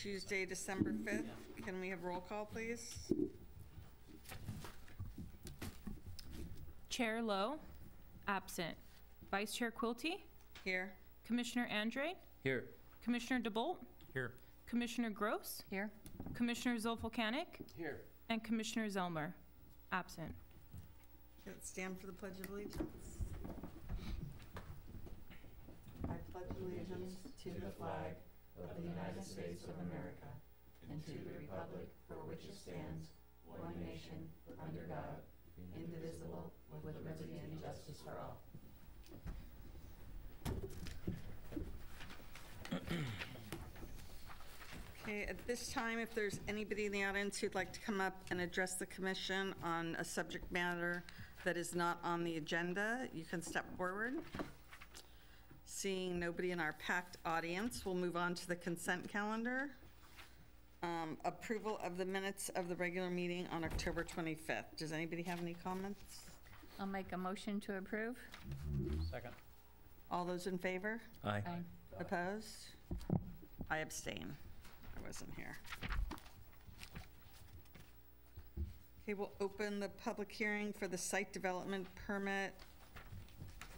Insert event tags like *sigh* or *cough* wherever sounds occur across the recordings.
Tuesday, December 5th. Can we have roll call, please? Chair Lowe, absent. Vice Chair Quilty, Here. Commissioner Andre, Here. Commissioner DeBolt, Here. Commissioner Gross, Here. Commissioner Zolfo Here. and Commissioner Zelmer, absent. Let's stand for the Pledge of Allegiance. I pledge allegiance To the flag of the United States of America and to the republic for which it stands, one nation, under God, indivisible, with liberty and justice for all. Okay, at this time, if there's anybody in the audience who'd like to come up and address the commission on a subject matter that is not on the agenda, you can step forward. Seeing nobody in our packed audience, we'll move on to the consent calendar. Um, Approval of the minutes of the regular meeting on October 25th. Does anybody have any comments? I'll make a motion to approve. Second. All those in favor? Aye. Aye. Opposed? I abstain. I wasn't here. Okay, we'll open the public hearing for the site development permit,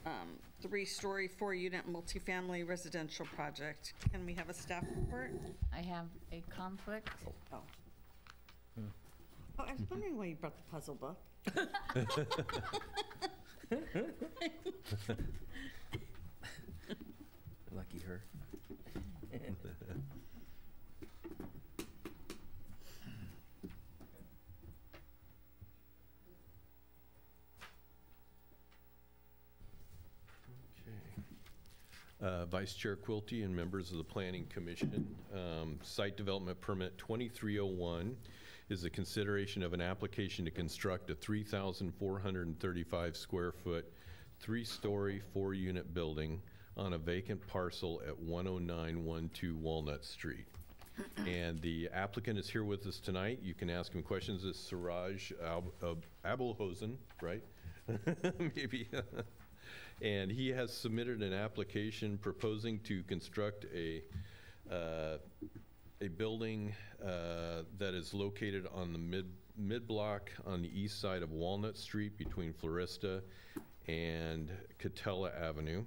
um, three-story, four-unit multifamily residential project. Can we have a staff report? I have a conflict. Oh. Oh, oh I was wondering why you brought the puzzle book. *laughs* Lucky her. *laughs* Uh, Vice Chair Quilty and members of the Planning Commission, um, Site Development Permit 2301 is a consideration of an application to construct a 3,435 square foot, three-story, four-unit building on a vacant parcel at 10912 Walnut Street. *clears throat* And the applicant is here with us tonight. You can ask him questions. It's Suraj Ab- Ab- Abulhosen, right? *laughs* Maybe. *laughs* And he has submitted an application proposing to construct a, uh, a building uh, that is located on the mid, mid-block on the east side of Walnut Street between Florista and Katella Avenue.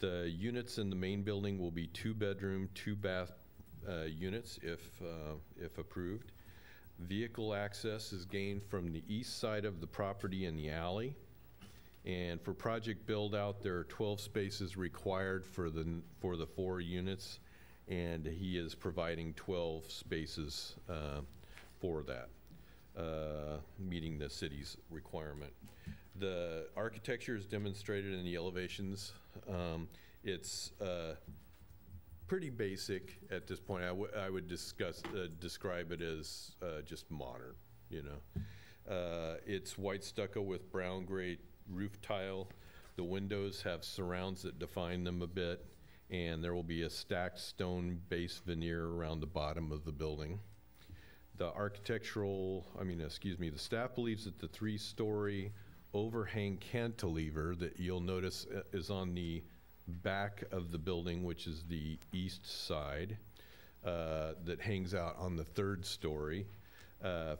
The units in the main building will be two-bedroom, two-bath uh, units if, uh, if approved. Vehicle access is gained from the east side of the property in the alley. And for project build-out, there are 12 spaces required for the, for the four units, and he is providing 12 spaces uh, for that, uh, meeting the city's requirement. The architecture is demonstrated in the elevations. Um, It's uh, pretty basic at this point. I would- I would discuss, uh, describe it as uh, just modern, you know? Uh, It's white stucco with brown gray roof tile. The windows have surrounds that define them a bit, and there will be a stacked stone base veneer around the bottom of the building. The architectural, I mean, excuse me, the staff believes that the three-story overhang cantilever that you'll notice uh, is on the back of the building, which is the east side, uh, that hangs out on the third story. Uh,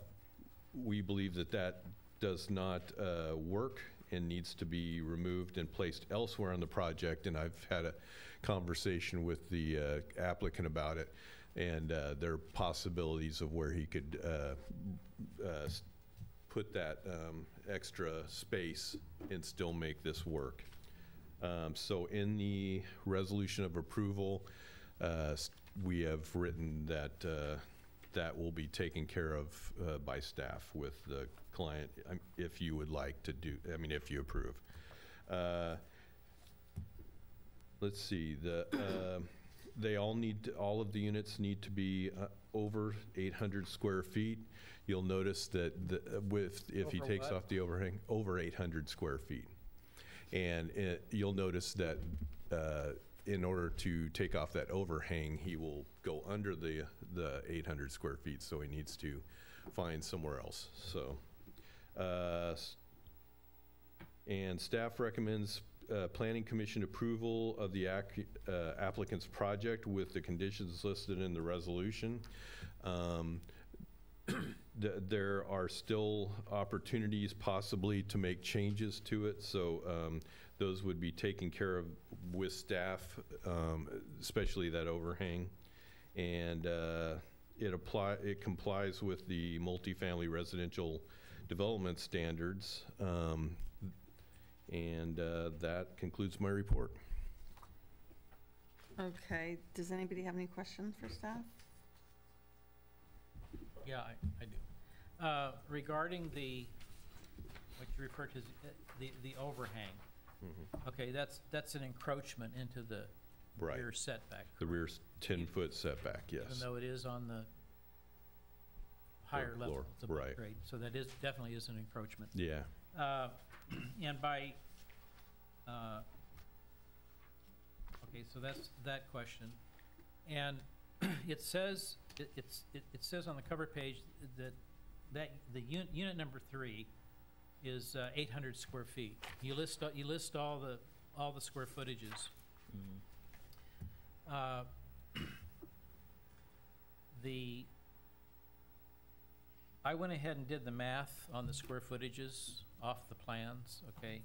We believe that that does not uh, work and needs to be removed and placed elsewhere on the project, and I've had a conversation with the uh, applicant about it, and uh, there are possibilities of where he could uh, uh, put that um, extra space and still make this work. Um, So in the resolution of approval, uh, we have written that that will be taken care of uh, by staff with the client, um, if you would like to do, I mean, if you approve. Uh, Let's see, the, uh, they all need, to- all of the units need to be uh, over 800 square feet. You'll notice that the- with, if he takes what? off the overhang, over 800 square feet. And it- you'll notice that uh, in order to take off that overhang, he will go under the, the 800 square feet, so he needs to find somewhere else, so. uh, And staff recommends uh, Planning Commission approval of the ac- uh, applicant's project with the conditions listed in the resolution. Um, *clears throat* th- There are still opportunities possibly to make changes to it, so um, those would be taken care of with staff, um, especially that overhang. And uh, it apply, it complies with the multifamily residential development standards. Um, And uh, that concludes my report. Okay, does anybody have any questions for staff? Yeah, I, I do. Uh, Regarding the, what you refer to as uh, the, the overhang, okay, that's, that's an encroachment into the Right. rear setback. The rear 10-foot setback, yes. Even yes. though it is on the higher Third level, floor, it's above right. grade. So that is, definitely is an encroachment. Yeah. Uh, *clears throat* And by, uh, okay, so that's that question. And *clears throat* it says, it- it's, it it says on the cover page that, that the unit, unit number three is uh, 800 square feet. You list, a- you list all the, all the square footages. Uh, The, I went ahead and did the math on the square footages off the plans, okay?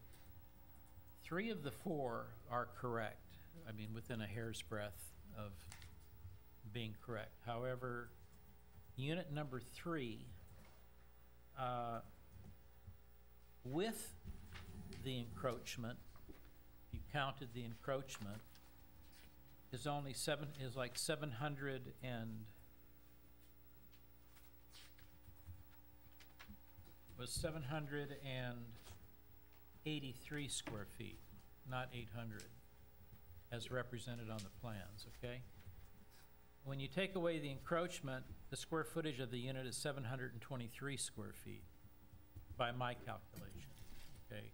Three of the four are correct, I mean, within a hair's breadth of being correct. However, unit number three, uh, with the encroachment, you counted the encroachment, is only seven, is like seven hundred and was seven hundred and eighty-three square feet, not eight hundred, as represented on the plans, okay? When you take away the encroachment, the square footage of the unit is seven hundred and twenty-three square feet, by my calculation, okay?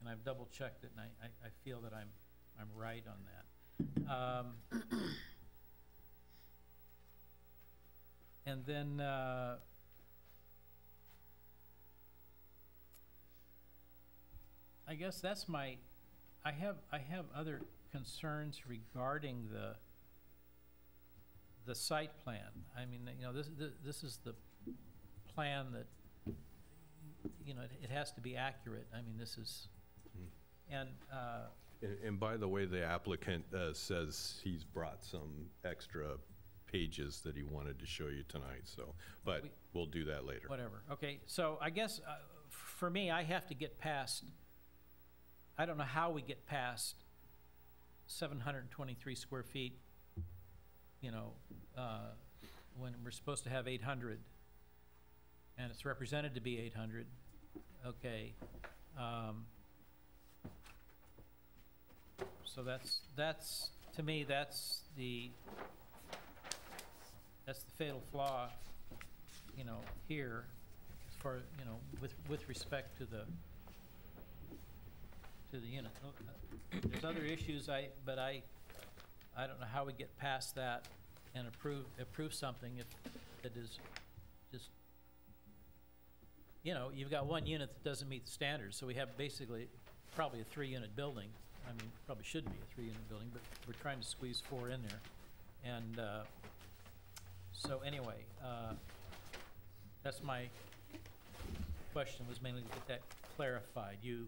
And I've double-checked it, and I, I, I feel that I'm, I'm right on that. Um, And then, uh, I guess that's my, I have, I have other concerns regarding the, the site plan. I mean, you know, this, this- this is the plan that, you know, it- it has to be accurate. I mean, this is, and, uh, And- And by the way, the applicant uh, says he's brought some extra pages that he wanted to show you tonight, so, but We- we'll do that later. whatever. Okay, so I guess, uh, for me, I have to get past, I don't know how we get past seven hundred and twenty-three square feet, you know, uh, when we're supposed to have eight hundred, and it's represented to be eight hundred, okay. um, So that's, that's, to me, that's the, that's the fatal flaw, you know, here, as far, you know, with, with respect to the, to the unit. Uh, There's other issues, I, but I, I don't know how we get past that and approve, approve something if it is just, you know, you've got one unit that doesn't meet the standards, so we have basically probably a three-unit building. I mean, probably shouldn't be a three-unit building, but we're trying to squeeze four in there. And, uh, so anyway, uh, that's my question, was mainly to get that clarified. You,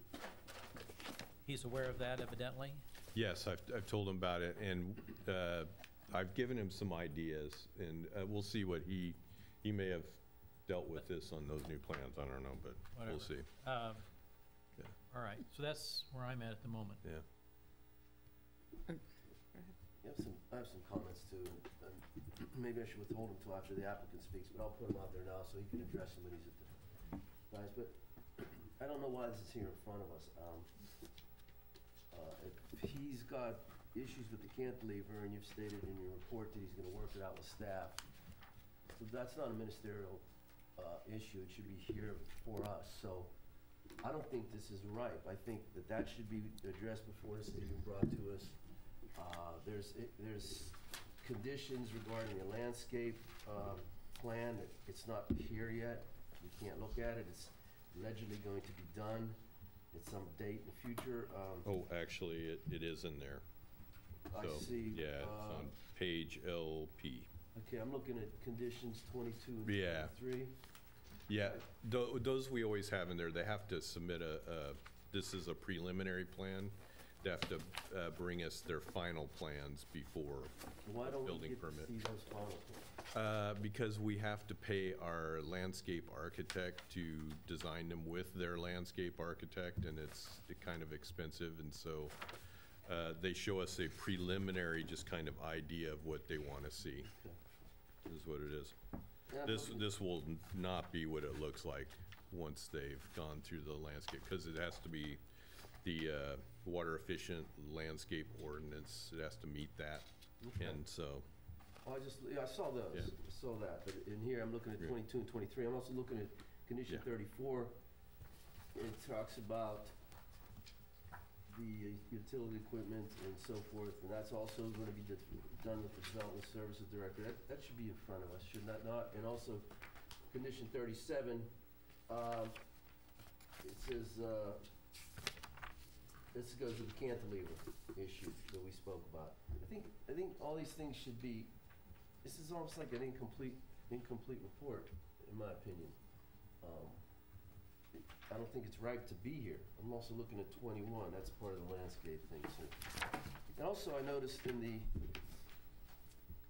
he's aware of that evidently? Yes, I've, I've told him about it, and uh, I've given him some ideas, and uh, we'll see what he, he may have dealt with this on those new plans, I don't know, but we'll see. Um, Yeah. All right, so that's where I'm at at the moment. Yeah. I have some, I have some comments too. and *clears throat* Maybe I should withhold them till after the applicant speaks, but I'll put them out there now so he can address them when he's at the, guys, but *clears throat* I don't know why this is here in front of us. Um, uh, If he's got issues with the cantilever and you've stated in your report that he's gonna work it out with staff, so that's not a ministerial uh, issue. It should be here for us, so I don't think this is right. I think that that should be addressed before this is even brought to us. Uh, There's, it- there's conditions regarding the landscape um, plan, it's not here yet, we can't look at it, it's allegedly going to be done. at some date in the future. Um, Oh, actually, it, it is in there. I So, see. Yeah, it's uh, on page LP. Okay, I'm looking at conditions twenty-two and Yeah. twenty-three. Yeah, tho- those we always have in there. They have to submit a, a- this is a preliminary plan. They have to uh, bring us their final plans before, Why don't we Building get to permit. see those final plans? uh, because we have to pay our landscape architect to design them with their landscape architect, and it's kind of expensive, and so uh, they show us a preliminary, just kind of idea of what they want to see, is what it is. This, this will not be what it looks like once they've gone through the landscape, because it has to be the uh, water efficient landscape ordinance, it has to meet that. Okay. And so, Oh, I just, yeah, I saw those, Yeah. Saw that, but in here, I'm looking at Yeah. twenty-two and twenty-three, I'm also looking at condition Yeah. thirty-four. It talks about the utility equipment and so forth, and that's also gonna be done with the development services director, that, that should be in front of us, should that not? And also, condition thirty-seven, um, it says, uh, this goes with the cantilever issue that we spoke about. I think, I think all these things should be, this is almost like an incomplete, incomplete report, in my opinion. Um, I don't think it's right to be here. I'm also looking at twenty-one, that's part of the landscape thing, so. And also, I noticed in the,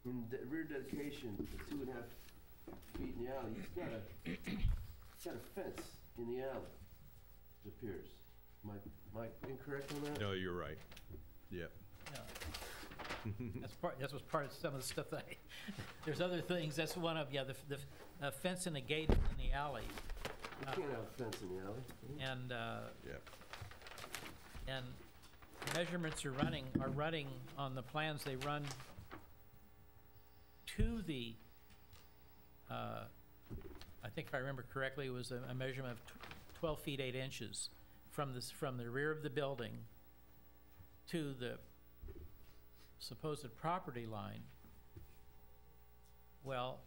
in the rear dedication, the two and a half feet in the alley, he's got a, he's got a fence in the alley, it appears. Am I, am I incorrect on that? no, you're right. Yep. Yeah. That's part, that was part of some of the stuff that I, *laughs* there's other things, that's one of, yeah, the, the uh, fence and the gate in the alley. You can't have a fence in the alley. And, uh, Yep. and measurements are running, are running on the plans, they run to the, uh, I think if I remember correctly, it was a, a measurement of tw- twelve feet eight inches from this, from the rear of the building to the supposed property line. Well,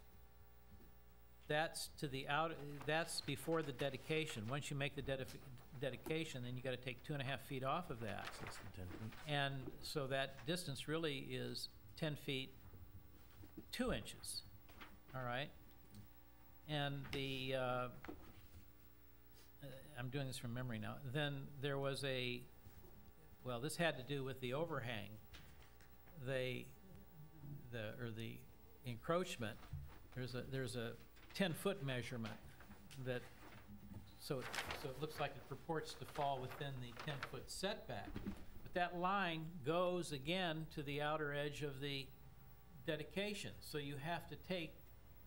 that's to the out, that's before the dedication. Once you make the dedifi- dedication, then you gotta take two and a half feet off of that. And so that distance really is ten feet, two inches, all right? And the, uh, I'm doing this from memory now, then there was a, well, this had to do with the overhang. They, the, or the encroachment, there's a, there's a ten-foot measurement that, so, it- so it looks like it purports to fall within the ten-foot setback. But that line goes again to the outer edge of the dedication, so you have to take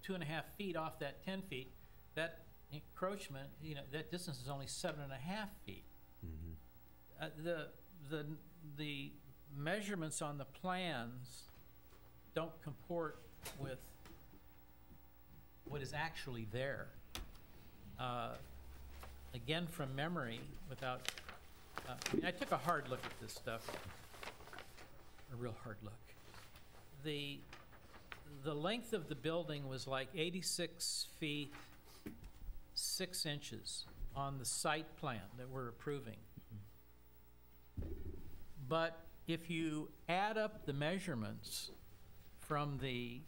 two and a half feet off that ten feet. That encroachment, you know, that distance is only seven and a half feet. Uh, the, the, the measurements on the plans don't comport with what is actually there. Uh, Again, from memory, without, uh, I mean, I took a hard look at this stuff, a real hard look. The, the length of the building was like eighty-six feet, six inches on the site plan that we're approving. But if you add up the measurements from the,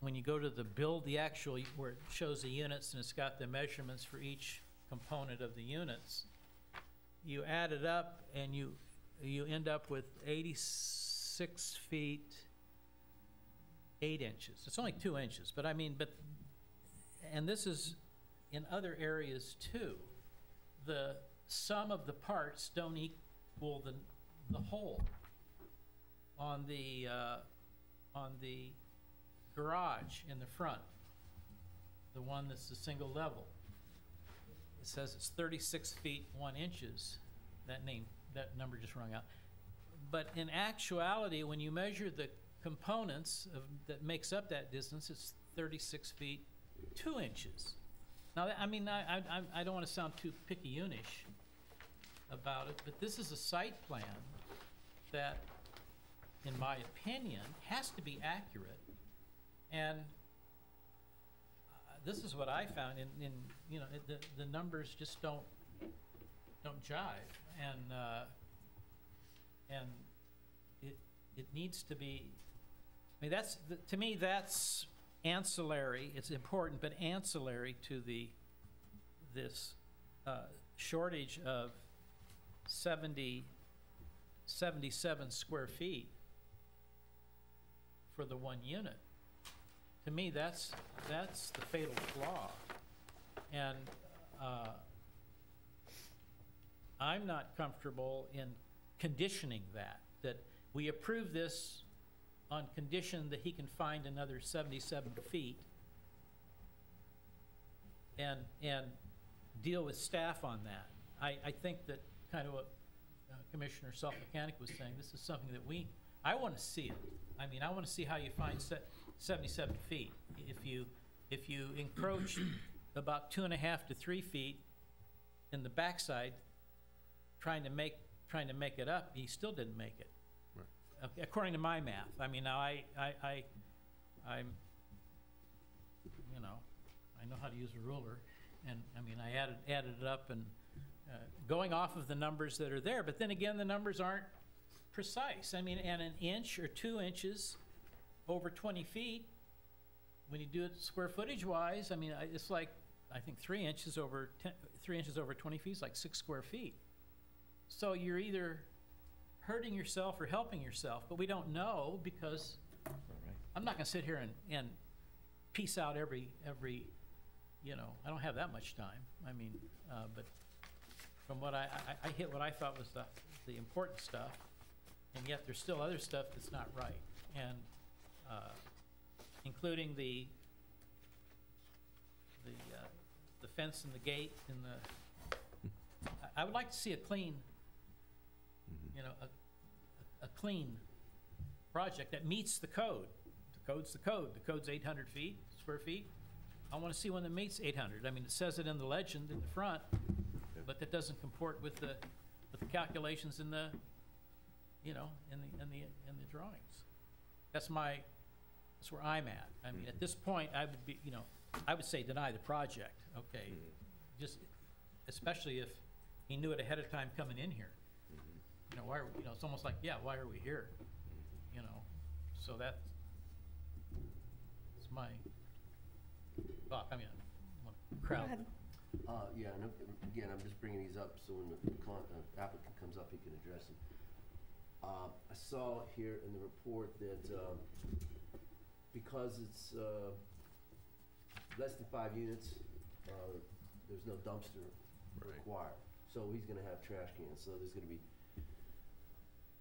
when you go to the build, the actual, where it shows the units and it's got the measurements for each component of the units, you add it up and you, you end up with eighty-six feet, eight inches. It's only two inches, but I mean, but, and this is in other areas too. The sum of the parts don't equal the, the whole. On the, uh, on the garage in the front, the one that's the single level. It says it's thirty-six feet, one inches, that name, that number just rung out. But in actuality, when you measure the components of, that makes up that distance, it's thirty-six feet, two inches. Now, I mean, I, I, I- don't wanna sound too picky-unish about it, but this is a site plan that, in my opinion, has to be accurate. And uh, this is what I found in, in, you know, it- the, the numbers just don't, don't jive. And, uh, and it, it needs to be, I mean, that's, th- to me, that's ancillary, it's important, but ancillary to the, this uh, shortage of 70, 77 square feet for the one unit. To me, that's, that's the fatal flaw. And uh, I'm not comfortable in conditioning that, that we approve this on condition that he can find another 77 feet and, and deal with staff on that. I, I think that kind of what uh, Commissioner Sofelkanik was saying, this is something that we, I want to see it. I mean, I want to see how you find se- 77 feet. If you, if you encroach *coughs* about two and a half to three feet in the backside, trying to make, trying to make it up, he still didn't make it. Ac- According to my math. I mean, now I, I, I, I'm, you know, I know how to use a ruler, and, I mean, I added, added it up and, uh, going off of the numbers that are there, but then again, the numbers aren't precise. I mean, and an inch or two inches over twenty feet, when you do it square footage wise, I mean, I- it's like, I think three inches over ten, three inches over twenty feet is like six square feet. So you're either hurting yourself or helping yourself, but we don't know because I'm not gonna sit here and, and piece out every, every, you know, I don't have that much time. I mean, uh, but from what I, I, I hit what I thought was the, the important stuff, and yet there's still other stuff that's not right. And, including the, the, uh, the fence and the gate and the, I, would like to see a clean, you know, a, a clean project that meets the code. The code's the code. The code's eight hundred feet, square feet. I wanna see one that meets eight hundred. I mean, it says it in the legend in the front, but that doesn't comport with the, with the calculations in the, you know, in the, in the, in the drawings. That's my, that's where I'm at. I mean, at this point, I would be, you know, I would say deny the project, okay? Just, especially if he knew it ahead of time coming in here. You know, why, are you know, it's almost like, yeah, why are we here? You know, so that, it's my thought, I mean, I want to Go crowd. ahead. Uh, yeah, and again, I'm just bringing these up so when the con- uh, applicant comes up, he can address them. Uh, I saw here in the report that, um, because it's, uh, less than five units, uh, there's no dumpster Right. required. So he's gonna have trash cans, so there's gonna be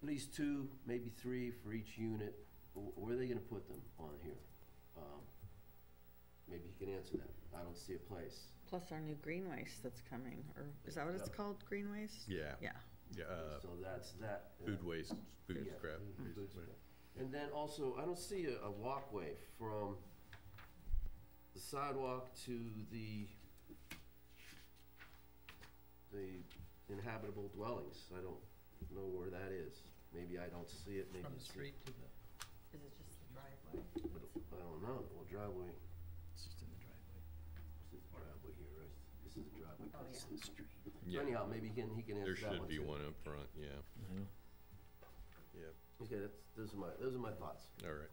at least two, maybe three for each unit. Wh- Where are they gonna put them on here? Um, Maybe he can answer that. I don't see a place. Plus our new green waste that's coming, or is that what it's Yep. called, green waste? Yeah, Yeah. yeah, uh, So that's that. uh, food waste, food yeah, scrap. food- food basically. scrap. And then also, I don't see a, a walkway from the sidewalk to the, the inhabitable dwellings. I don't know where that is. Maybe I don't see it, maybe From the it's. street to the, Is it just the driveway? I don't know, well, driveway, It's just in the driveway. this is the driveway here, right? This is the driveway. Oh, This is the street. Yeah. anyhow, maybe he can, he can There answer that one should be too. one up front, yeah, I know. Yep, Okay, that's, those are my, those are my thoughts. all right.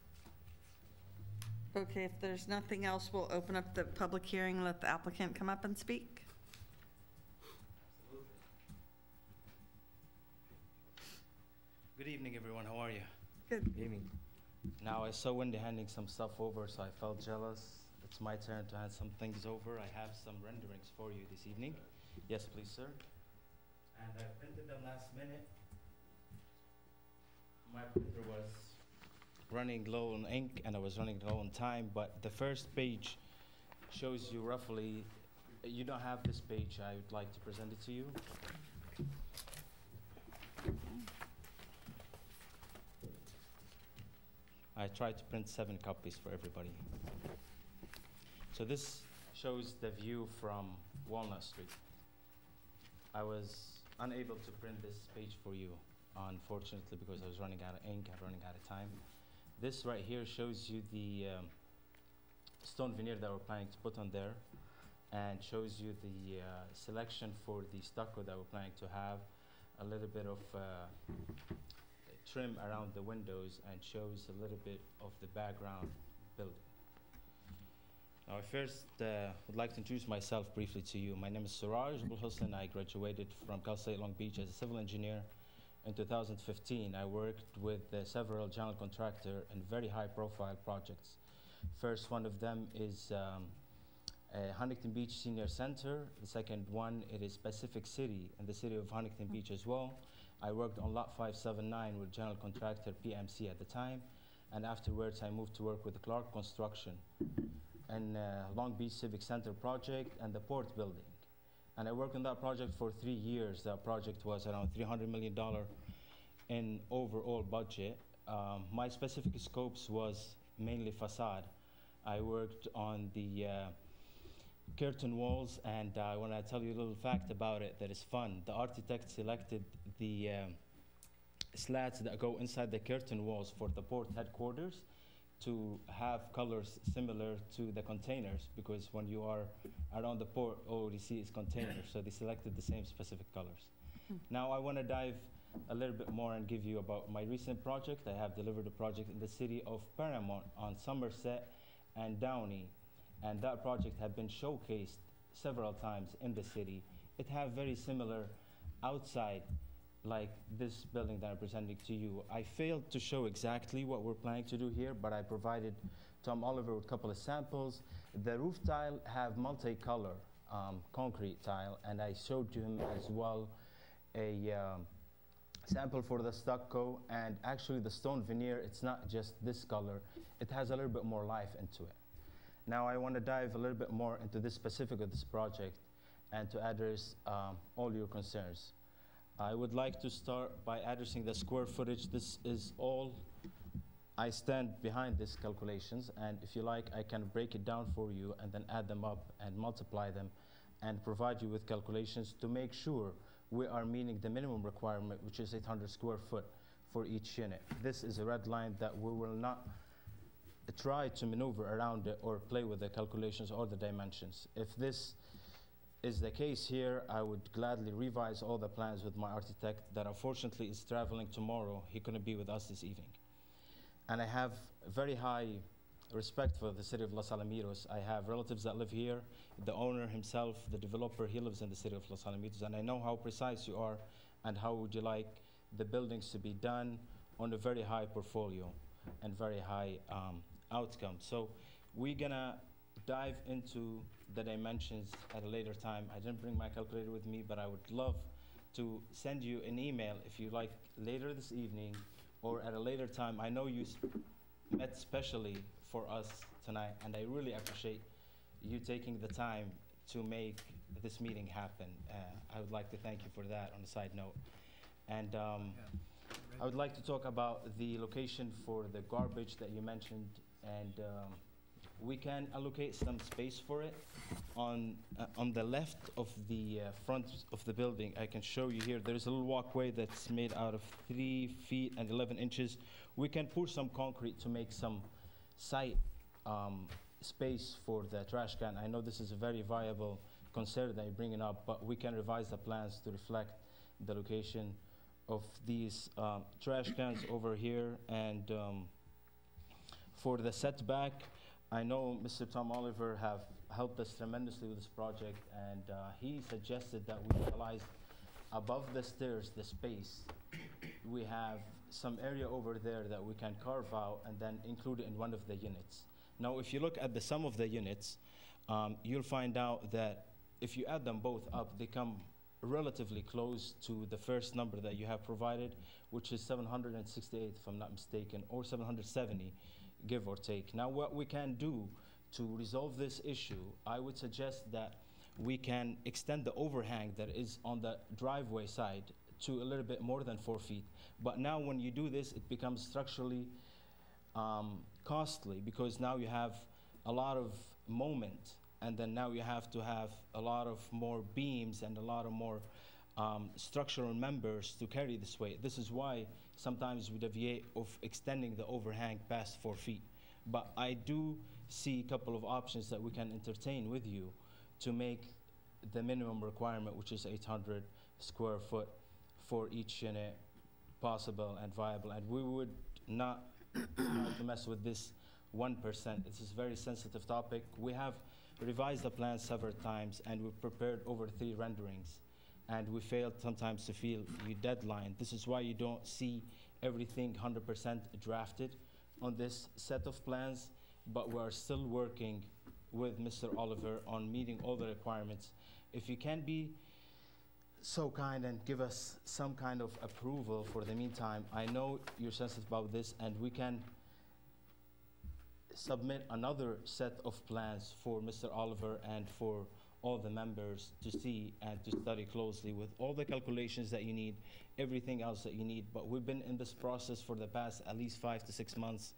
Okay, if there's nothing else, we'll open up the public hearing, let the applicant come up and speak. Absolutely. Good evening, everyone. How are you? Good. Evening. Now, I saw Wendy handing some stuff over, so I felt jealous. It's my turn to hand some things over. I have some renderings for you this evening. Yes, please, sir. And I printed them last minute. My printer was running low on ink, and I was running low on time, but the first page shows you roughly, you don't have this page. I would like to present it to you. I tried to print seven copies for everybody. So this shows the view from Walnut Street. I was unable to print this page for you, unfortunately, because I was running out of ink and running out of time. This right here shows you the um, stone veneer that we're planning to put on there. and shows you the uh, selection for the stucco that we're planning to have, a little bit of uh, trim around the windows, and shows a little bit of the background building. Now, I first uh, would like to introduce myself briefly to you. My name is Suraj Abul Hussein. I graduated from Cal State Long Beach as a civil engineer. In 2015, I worked with uh, several general contractor in very high-profile projects. First one of them is um, uh, Huntington Beach Senior Center. The second one, it is Pacific City in the city of Huntington Beach as well. I worked on Lot 579 with general contractor PMC at the time, and afterwards I moved to work with Clark Construction and uh, Long Beach Civic Center project and the port building. And I worked on that project for three years. That project was around $300 million in overall budget. Um, my specific scopes was mainly facade. I worked on the uh, curtain walls, and uh, want to tell you a little fact about it that is fun, the architect selected the um, slats that go inside the curtain walls for the port headquarters to have colors similar to the containers because when you are around the port, all you see is containers. so they selected the same specific colors. Hmm. Now I want to dive a little bit more and give you about my recent project. I have delivered a project in the city of Paramount on Somerset and Downey, and that project had been showcased several times in the city. It have very similar outside like this building that I'm presenting to you. I failed to show exactly what we're planning to do here, but I provided Tom Oliver with a couple of samples. The roof tile have multicolor um, concrete tile, and I showed to him as well a um, sample for the stucco, and actually the stone veneer, it's not just this color, it has a little bit more life into it. Now I want to dive a little bit more into this specific of this project and to address um, all your concerns. I would like to start by addressing the square footage. This is all, I stand behind these calculations, and if you like, I can break it down for you and then add them up and multiply them and provide you with calculations to make sure we are meeting the minimum requirement, which is 800 square foot for each unit. This is a red line that we will not try to maneuver around it or play with the calculations or the dimensions. If this is the case here, I would gladly revise all the plans with my architect that unfortunately is traveling tomorrow. He couldn't be with us this evening. And I have very high respect for the city of Los Alamitos. I have relatives that live here. The owner himself, the developer, he lives in the city of Los Alamitos. And I know how precise you are and how would you like the buildings to be done on a very high portfolio and very high um, outcome. So we're gonna dive into the dimensions at a later time. I didn't bring my calculator with me, but I would love to send you an email if you like later this evening or at a later time. I know you met specially for us tonight, and I really appreciate you taking the time to make this meeting happen. Uh, I would like to thank you for that on a side note. And um, I would like to talk about the location for the garbage that you mentioned, and um, we can allocate some space for it. On, uh, on the left of the uh, front of the building, I can show you here, there's a little walkway that's made out of three feet and 11 inches. We can pour some concrete to make some site um, space for the trash can. I know this is a very viable concern that you're bringing up, but we can revise the plans to reflect the location of these um, trash cans over here. And um, for the setback, I know Mr. Tom Oliver have helped us tremendously with this project, and uh, he suggested that we utilize above the stairs the space. We have some area over there that we can carve out and then include it in one of the units. Now, if you look at the sum of the units, um, you'll find out that if you add them both up, they come relatively close to the first number that you have provided, which is 768, if I'm not mistaken, or 770, give or take. Now, what we can do to resolve this issue, I would suggest that we can extend the overhang that is on the driveway side to a little bit more than four feet. But now, when you do this, it becomes structurally um, costly because now you have a lot of moment, and then now you have to have a lot of more beams and a lot of more um, structural members to carry this weight. This is why sometimes with we deviate of extending the overhang past four feet. But I do see a couple of options that we can entertain with you to make the minimum requirement, which is 800 square foot for each unit, possible and viable. And we would not to mess with this 1%. This is a very sensitive topic. We have revised the plan several times, and we've prepared over three renderings. And we failed sometimes to feel your deadline. This is why you don't see everything 100% drafted on this set of plans, but we're still working with Mr. Oliver on meeting all the requirements. If you can be so kind and give us some kind of approval for the meantime, I know you're sensitive about this, and we can submit another set of plans for Mr. Oliver and for all the members to see and to study closely with all the calculations that you need, everything else that you need. But we've been in this process for the past at least five to six months,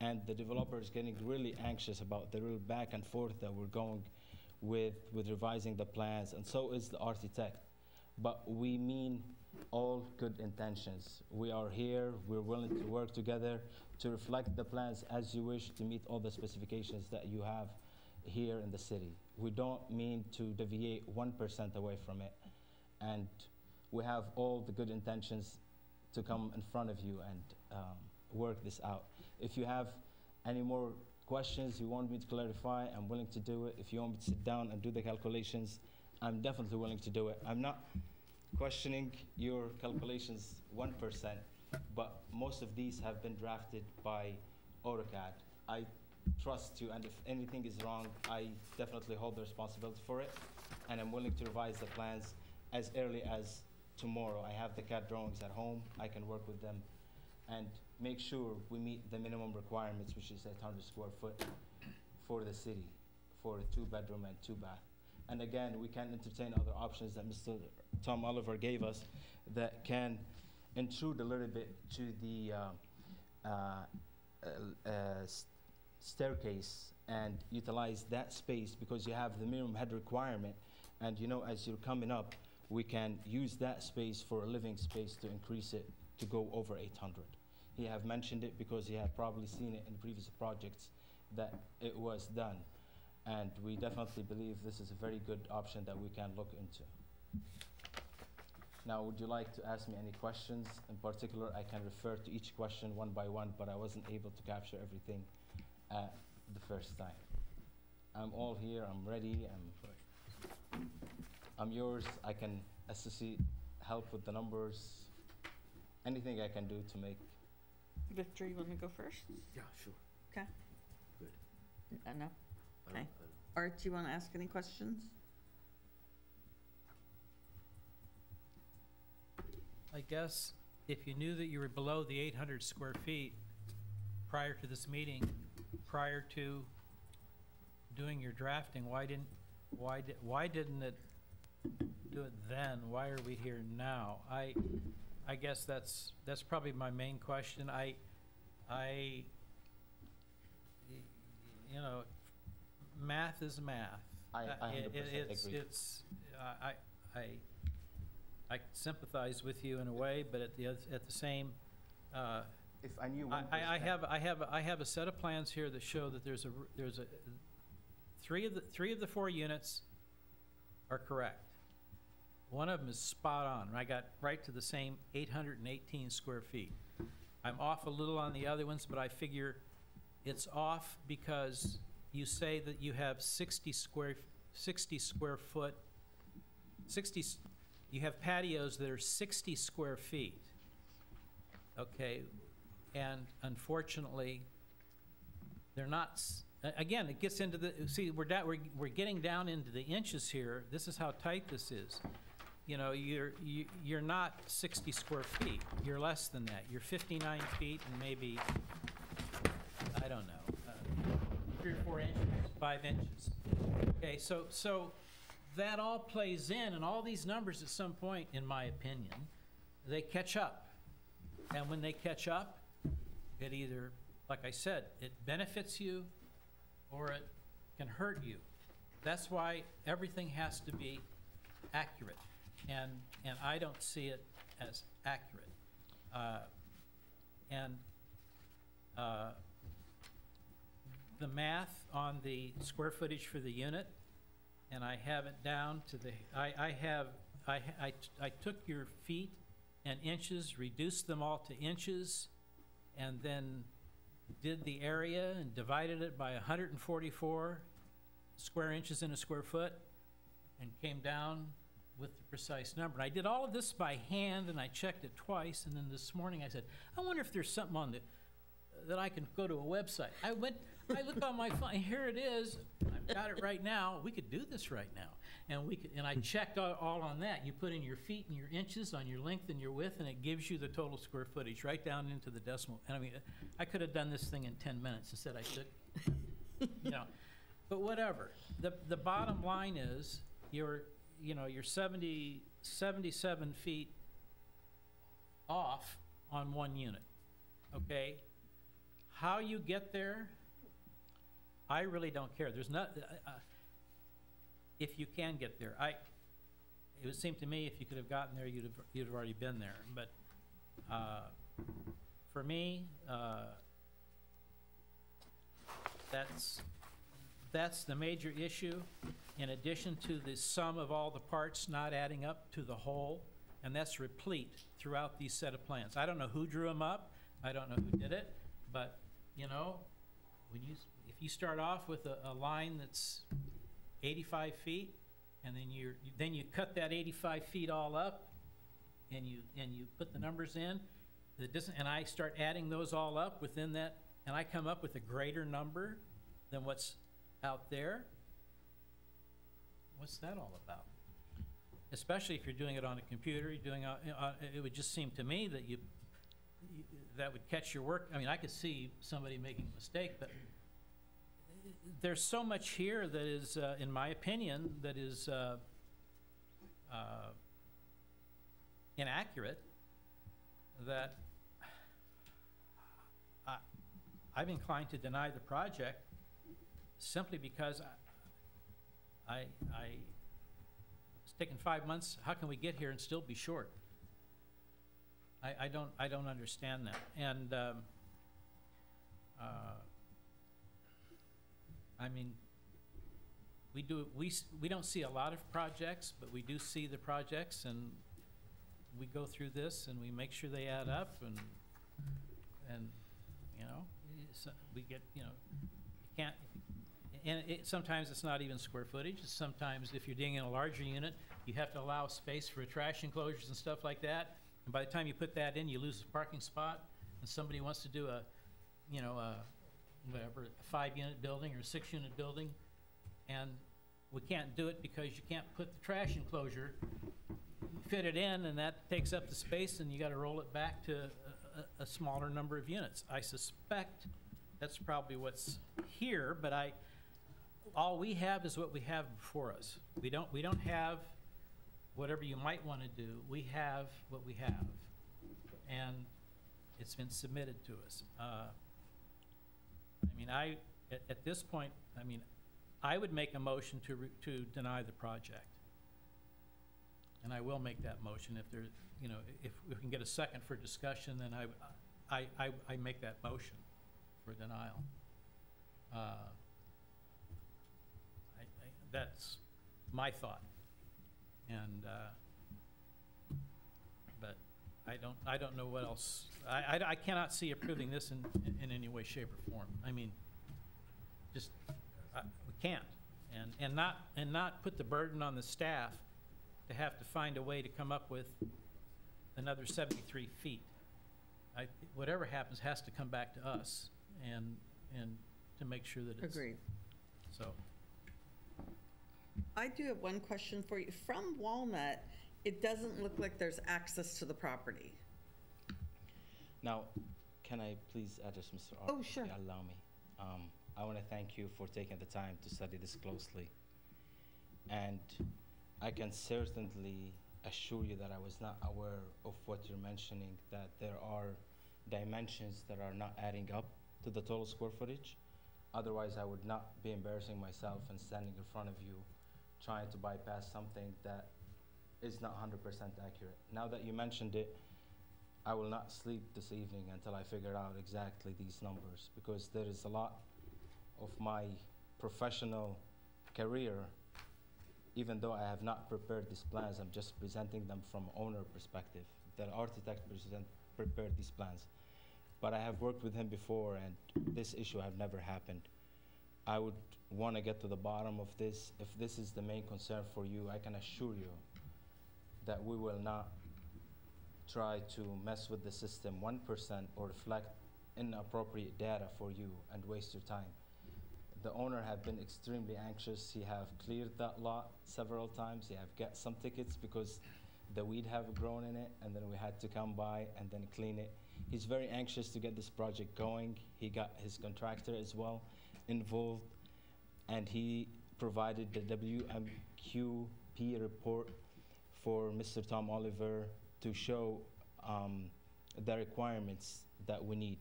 and the developer is getting really anxious about the real back and forth that we're going with, with revising the plans, and so is the architect. But we mean all good intentions. We are here, we're willing to work together to reflect the plans as you wish to meet all the specifications that you have here in the city. We don't mean to deviate 1% away from it. And we have all the good intentions to come in front of you and um, work this out. If you have any more questions you want me to clarify, I'm willing to do it. If you want me to sit down and do the calculations, I'm definitely willing to do it. I'm not questioning your calculations 1%, but most of these have been drafted by AutoCAD. I trust you, and if anything is wrong, I definitely hold the responsibility for it, and I'm willing to revise the plans as early as tomorrow. I have the CAD drawings at home, I can work with them, and make sure we meet the minimum requirements, which is 800 square foot for the city, for a two-bedroom and two-bath. And again, we can entertain other options that Mr. Tom Oliver gave us that can intrude a little bit to the uh, uh, uh, staircase and utilize that space because you have the minimum head requirement. And you know, as you're coming up, we can use that space for a living space to increase it to go over 800. He have mentioned it because he had probably seen it in previous projects that it was done. And we definitely believe this is a very good option that we can look into. Now, would you like to ask me any questions? In particular, I can refer to each question one by one, but I wasn't able to capture everything at the first time. I'm all here, I'm ready, I'm, I'm yours. I can associate, help with the numbers, anything I can do to make Victor, you want to go first? Yeah, sure. Okay. Good. Uh, No? Okay. Art, do you want to ask any questions? I guess if you knew that you were below the 800 square feet prior to this meeting, prior to doing your drafting, why didn't, why, di- why didn't it do it then? Why are we here now? I, I guess that's, that's probably my main question. I, I, you know, math is math. I- Uh, I it- 100% it- it's- agree. It's, I, I, I sympathize with you in a way, but at the, at the same, uh, If I knew I, I have, I have, I have a set of plans here that show that there's a, there's a, three of the, three of the four units are correct. One of them is spot on. I got right to the same 818 square feet. I'm off a little on the other ones, but I figure it's off because you say that you have 60 square, 60 square foot, 60, s- you have patios that are 60 square feet. Okay, and unfortunately, they're not, again, it gets into the, see, we're down, we're, we're getting down into the inches here. This is how tight this is. You know, you're, you- you're not 60 square feet. You're less than that. You're 59 feet and maybe, I don't know, uh, three or four inches, five inches. Okay, so, so that all plays in, and all these numbers at some point, in my opinion, they catch up. And when they catch up, it either, like I said, it benefits you or it can hurt you. That's why everything has to be accurate, and, and I don't see it as accurate. Uh, And uh, the math on the square footage for the unit and I have it down to the, I, I have, I, I, I took your feet and inches, reduced them all to inches, and then did the area and divided it by hundred and forty-four square inches in a square foot, and came down with the precise number. And I did all of this by hand, and I checked it twice, and then this morning I said, I wonder if there's something on the, that I can go to a website. I went, I looked on my phone, here it is, I've got it right now, we could do this right now. And we could, and I checked all, all on that, you put in your feet and your inches on your length and your width, and it gives you the total square footage, right down into the decimal. And I mean, I could have done this thing in ten minutes, instead I took, you know, but whatever. The, the bottom line is, you're, you know, you're 70, 77 feet off on one unit, okay? How you get there, I really don't care. There's not, uh, uh, if you can get there. I, it would seem to me if you could have gotten there, you'd have, you'd have already been there. But, uh, for me, uh, that's, that's the major issue, in addition to the sum of all the parts not adding up to the whole, and that's replete throughout these set of plans. I don't know who drew them up, I don't know who did it, but, you know, when you, if you start off with a, a line that's eighty-five feet, and then you're, then you cut that eighty-five feet all up, and you, and you put the numbers in, the and I start adding those all up within that, and I come up with a greater number than what's out there, what's that all about? Especially if you're doing it on a computer, you're doing, uh, uh, it would just seem to me that you, you- that would catch your work, I mean, I could see somebody making a mistake, but there's so much here that is, uh, in my opinion, that is, uh, uh, inaccurate, that I, I'm inclined to deny the project simply because I, I, I, it's taken five months, how can we get here and still be short? I, I don't, I don't understand that, and, um, uh, I mean, we do, we, we don't see a lot of projects, but we do see the projects, and we go through this, and we make sure they add up, and, and, you know, uh, we get, you know, you can't, and it, sometimes it's not even square footage, sometimes if you're in a larger unit, you have to allow space for trash enclosures and stuff like that, and by the time you put that in, you lose a parking spot, and somebody wants to do a, you know, a, whatever, a five-unit building or six-unit building, and we can't do it because you can't put the trash enclosure, fit it in, and that takes up the space, and you gotta roll it back to a, a, smaller number of units. I suspect that's probably what's here, but I, all we have is what we have before us. We don't, we don't have whatever you might wanna do, we have what we have. And it's been submitted to us. Uh, I mean, I, at, at this point, I mean, I would make a motion to, re- to deny the project. And I will make that motion if there, you know, if we can get a second for discussion, then I, I, I, I make that motion for denial. Uh, I, I, that's my thought. And, uh, I don't, I don't know what else, I, I, I cannot see approving this in, in any way, shape, or form. I mean, just, I, we can't. And, and not, and not put the burden on the staff to have to find a way to come up with another seventy-three feet. I, whatever happens has to come back to us and, and to make sure that it's. Agreed. So, I do have one question for you. From Walnut, it doesn't look like there's access to the property. Now, can I please address Mr. Oh, Arthur, sure. Allow me. Um, I want to thank you for taking the time to study this closely. And I can certainly assure you that I was not aware of what you're mentioning, that there are dimensions that are not adding up to the total square footage. Otherwise, I would not be embarrassing myself and standing in front of you trying to bypass something that is not 100% accurate. Now that you mentioned it, I will not sleep this evening until I figure out exactly these numbers because there is a lot of my professional career even though I have not prepared these plans, I'm just presenting them from owner perspective. The architect present, prepared these plans. But I have worked with him before and this issue have never happened. I would wanna get to the bottom of this. If this is the main concern for you, I can assure you that we will not try to mess with the system one percent or reflect inappropriate data for you and waste your time. The owner have been extremely anxious. He have cleared that lot several times. He have got some tickets because the weed have grown in it, and then we had to come by and then clean it. He's very anxious to get this project going. He got his contractor as well involved, and he provided the WMQP report for Mr. Tom Oliver to show um, the requirements that we need.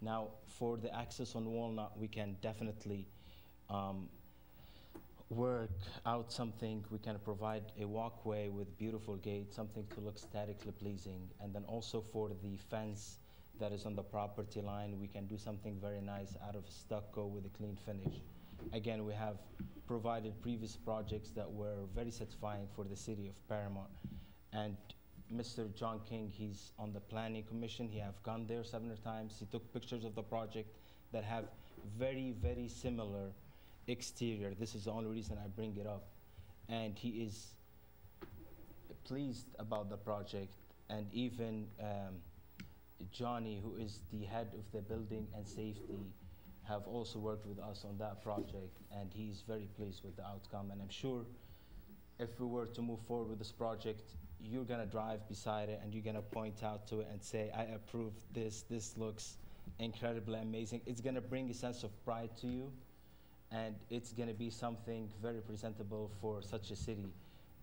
Now, for the access on Walnut, we can definitely um, work out something. We can provide a walkway with beautiful gate, something to look statically pleasing. And then also for the fence that is on the property line, we can do something very nice out of stucco with a clean finish. Again, we have provided previous projects that were very satisfying for the city of Paramount. And Mr. John King, he's on the planning commission. He have gone there several times. He took pictures of the project that have very, very similar exterior. This is the only reason I bring it up. And he is pleased about the project. And even um, Johnny, who is the head of the building and safety, have also worked with us on that project. And he's very pleased with the outcome. And I'm sure if we were to move forward with this project, you're gonna drive beside it and you're gonna point out to it and say, I approve this, this looks incredibly amazing. It's gonna bring a sense of pride to you and it's gonna be something very presentable for such a city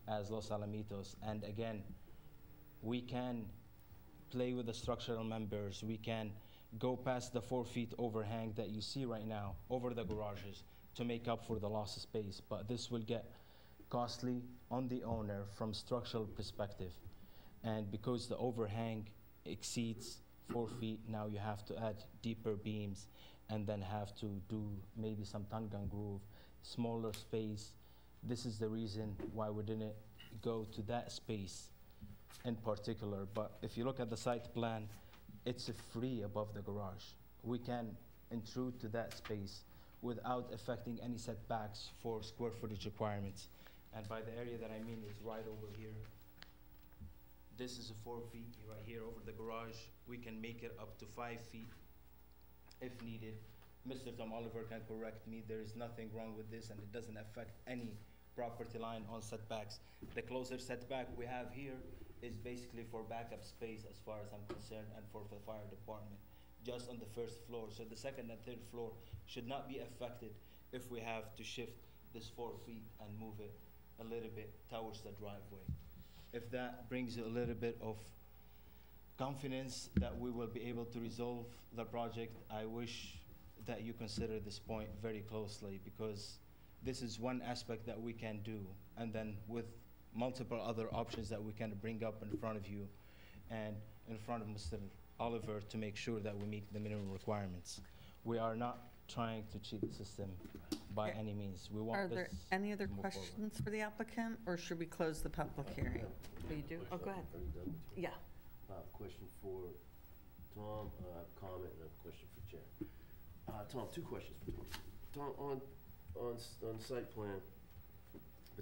as Los Alamitos. And again, we can play with the structural members. We can go past the four feet overhang that you see right now over the garages to make up for the loss of space. But this will get costly on the owner from structural perspective. And because the overhang exceeds four feet, now you have to add deeper beams and then have to do maybe some tongue and groove, smaller space. This is the reason why we didn't go to that space in particular. But if you look at the site plan, it's a free above the garage. We can intrude to that space without affecting any setbacks for square footage requirements. And by the area that I mean is right over here. This is a four feet right here over the garage. We can make it up to five feet if needed. Mr. Tom Oliver can correct me, there is nothing wrong with this and it doesn't affect any property line on setbacks. The closer setback we have here is basically for backup space as far as I'm concerned and for the fire department, just on the first floor. So the second and third floor should not be affected if we have to shift this four feet and move it a little bit towards the driveway. If that brings you a little bit of confidence that we will be able to resolve the project, I wish that you consider this point very closely because this is one aspect that we can do. And then with multiple other options that we can bring up in front of you and in front of Mr. Oliver to make sure that we meet the minimum requirements. We are not trying to cheat the system by Okay. any means. We want Are want there this any other to move forward. questions for the applicant, or should we close the public hearing? Oh, you do? Oh, go ahead. Are you done? Yeah. Uh, question for Tom, uh, comment, and a question for Jen. Uh, Tom, two questions for Tom. Tom, on, on, s- on site plan,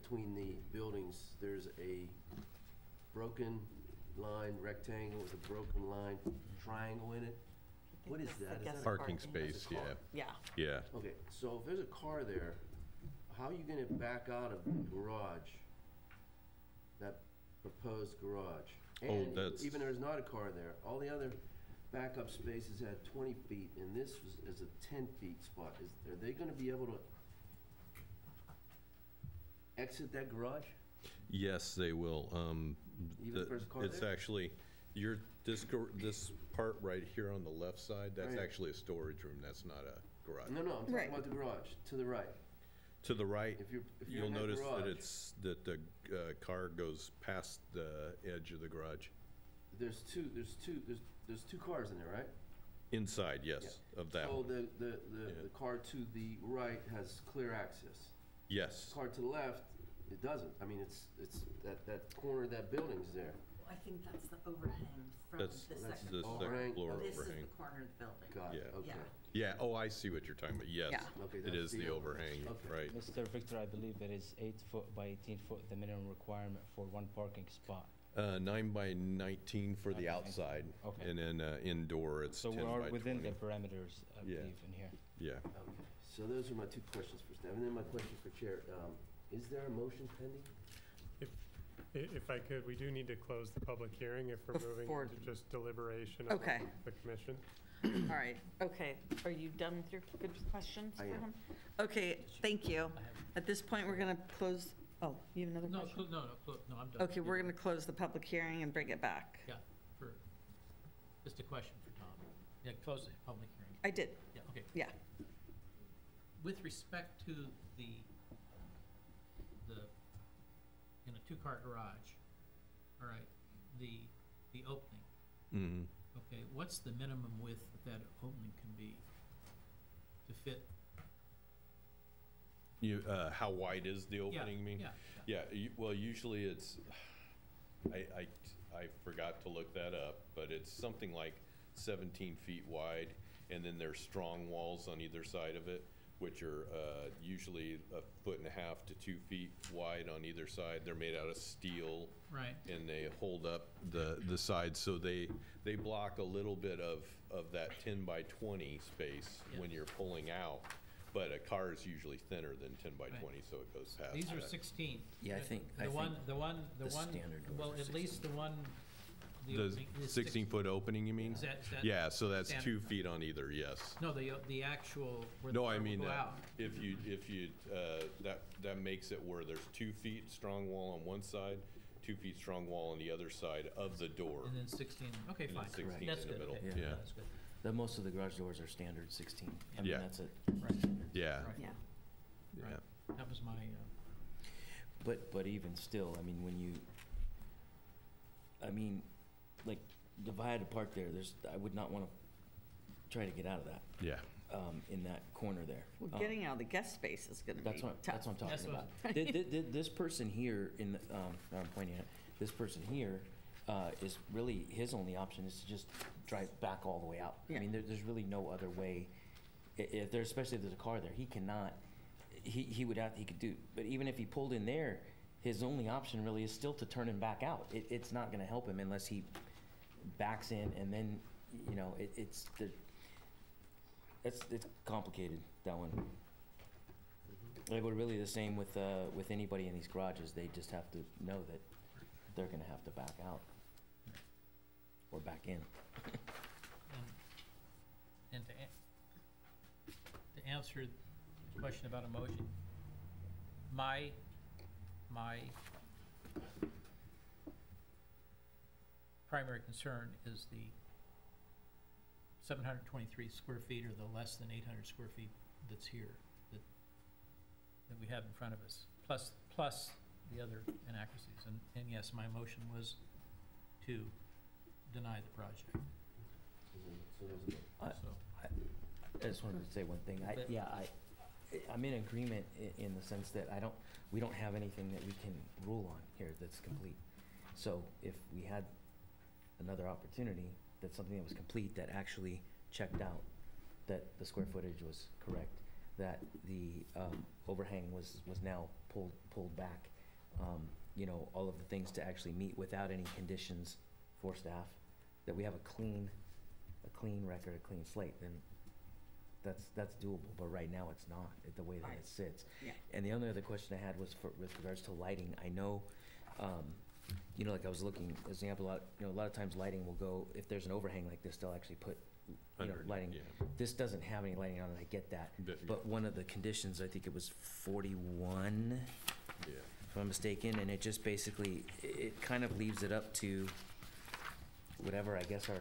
between the buildings, there's a broken line rectangle with a broken line triangle in it. What is That's the that? Is guest that a- Parking parking. space, a yeah. Yeah. yeah. Okay, so if there's a car there, how are you gonna back out of the garage? That proposed garage? Oh, And that's- even there's not a car there, all the other backup spaces had twenty feet, and this was, is a ten feet spot. Is, are they gonna be able to exit that garage? Yes, they will. Um, Even the- if there's a car It's there? actually, your, this, gar- this part right here on the left side, that's Right. actually a storage room, that's not a garage. No, no, I'm Right. talking about the garage, to the right. To the right, If you're, if you're you'll in that notice that garage, it's, that the uh, car goes past the edge of the garage. there's two, there's two, there's, there's two cars in there, right? Inside, yes, of that So one. the, the, the, Yeah. the car to the right has clear access. Yes, car to the left It doesn't. I mean, it's, it's, that, that corner of that building's there. I think that's the overhang from That's the that's second the floor. overhang. second floor This is overhang. the corner of the building. Got it, Yeah. okay. Yeah, oh, I see what you're talking about, yes. Yeah. Okay, It that's is the overhang, Okay. right. Mr. Victor, I believe it is eight foot by 18 foot, the minimum requirement for one parking spot. Uh, nine by 19 for the Okay. outside, Okay. and then uh, indoor, it's So 10 we by are 20. within the parameters, I Yeah. believe, in here. Yeah. Okay, so those are my two questions for staff. And then my question for Chair, um, is there a motion pending? I- If I could, we do need to close the public hearing if we're moving Before- into just deliberation of Okay. the commission. All right, okay. Are you done with your good questions I for am. him? Okay, thank you. At this point, we're going to close, oh, you have another No, question? clo- no, no, clo- no, I'm done. Okay, we're going to close the public hearing and bring it back. Yeah, for, just a question for Tom. Yeah, close the public hearing. I did, Yeah, okay. yeah. With respect to the, the, in a two-car garage, all right, the, the opening, Mhm. okay, what's the minimum width that that opening can be to fit? You, uh, how wide is the Yeah, opening, you mean? Yeah, yeah. Yeah, u- well, usually it's, I, I, I forgot to look that up, but it's something like 17 feet wide, and then there's strong walls on either side of it, which are uh, usually a foot and a half to two feet wide on either side. They're made out of steel, right. and they hold up the, the sides, so they, they block a little bit of, of that 10 by 20 space when you're pulling out, but a car is usually thinner than 10 by Right. 20, so it goes past These are that. 16. Yeah, I The- think- I The one, think the one, the the one, standard well, are at least the one, the The opening is 16-foot opening, you mean? Is that, is that? Yeah, so that's standard? two feet on either, yes. No, the, the actual, where the No, car I will mean, go uh, out. if you, if you, uh, that, that makes it where there's two feet strong wall on one side, two feet strong wall on the other side of the door. And then 16, okay, And then fine. 16 That's in the good, middle, okay, yeah. That's good. The, most of the garage doors are standard 16. I mean, Yeah. that's it. Right, Yeah, right. Yeah. yeah. Right. That was my, uh, But, but even still, I mean, when you, I mean, like, if I had to park there, there's, I would not want to try to get out of that, Yeah, um, in that corner there. Well, Um, getting out of the guest space is going to be That's what, tough. that's what I'm That's talking what- about. Th- th- th- This person here in, the um, that I'm pointing at, this person here, uh, is really, his only option is to just drive back all the way out. I Yeah. mean, there, there's really no other way. I- If there's, especially if there's a car there, he cannot, he, he would have, he could do, but even if he pulled in there, his only option really is still to turn and back out. It, it's not gonna help him unless he backs in and then, you know, it, it's, the, it's, it's complicated, that one. Like, we're really the same with, uh, with anybody in these garages, they just have to know that they're gonna have to back out. Or back in. and, *laughs* and to, to answer the question about a motion, my, my primary concern is the seven hundred twenty-three square feet or the less than eight hundred square feet that's here, that, that we have in front of us, plus, plus the other inaccuracies. And, and yes, my motion was to deny the project, So there's a- I- so. I just wanted to say one thing. I, yeah, I, I'm in agreement i- in the sense that I don't, we don't have anything that we can rule on here that's complete. So if we had another opportunity, that something that was complete, that actually checked out, that the square footage was correct, that the, um, overhang was, was now pulled, pulled back, um, you know, all of the things to actually meet without any conditions for staff, that we have a clean, a clean record, a clean slate, then that's, that's doable, but right now it's not, it- the way that Right. it sits. Yeah. And the only other question I had was for, with regards to lighting, I know, um, you know, like I was looking, example, a lot, you know, a lot of times lighting will go, if there's an overhang like this, they'll actually put, you know, lighting. yeah. This doesn't have any lighting on it, I get that. But- But one of the conditions, I think it was forty-one, Yeah. if I'm mistaken, and it just basically, i- it kind of leaves it up to whatever, I guess, our,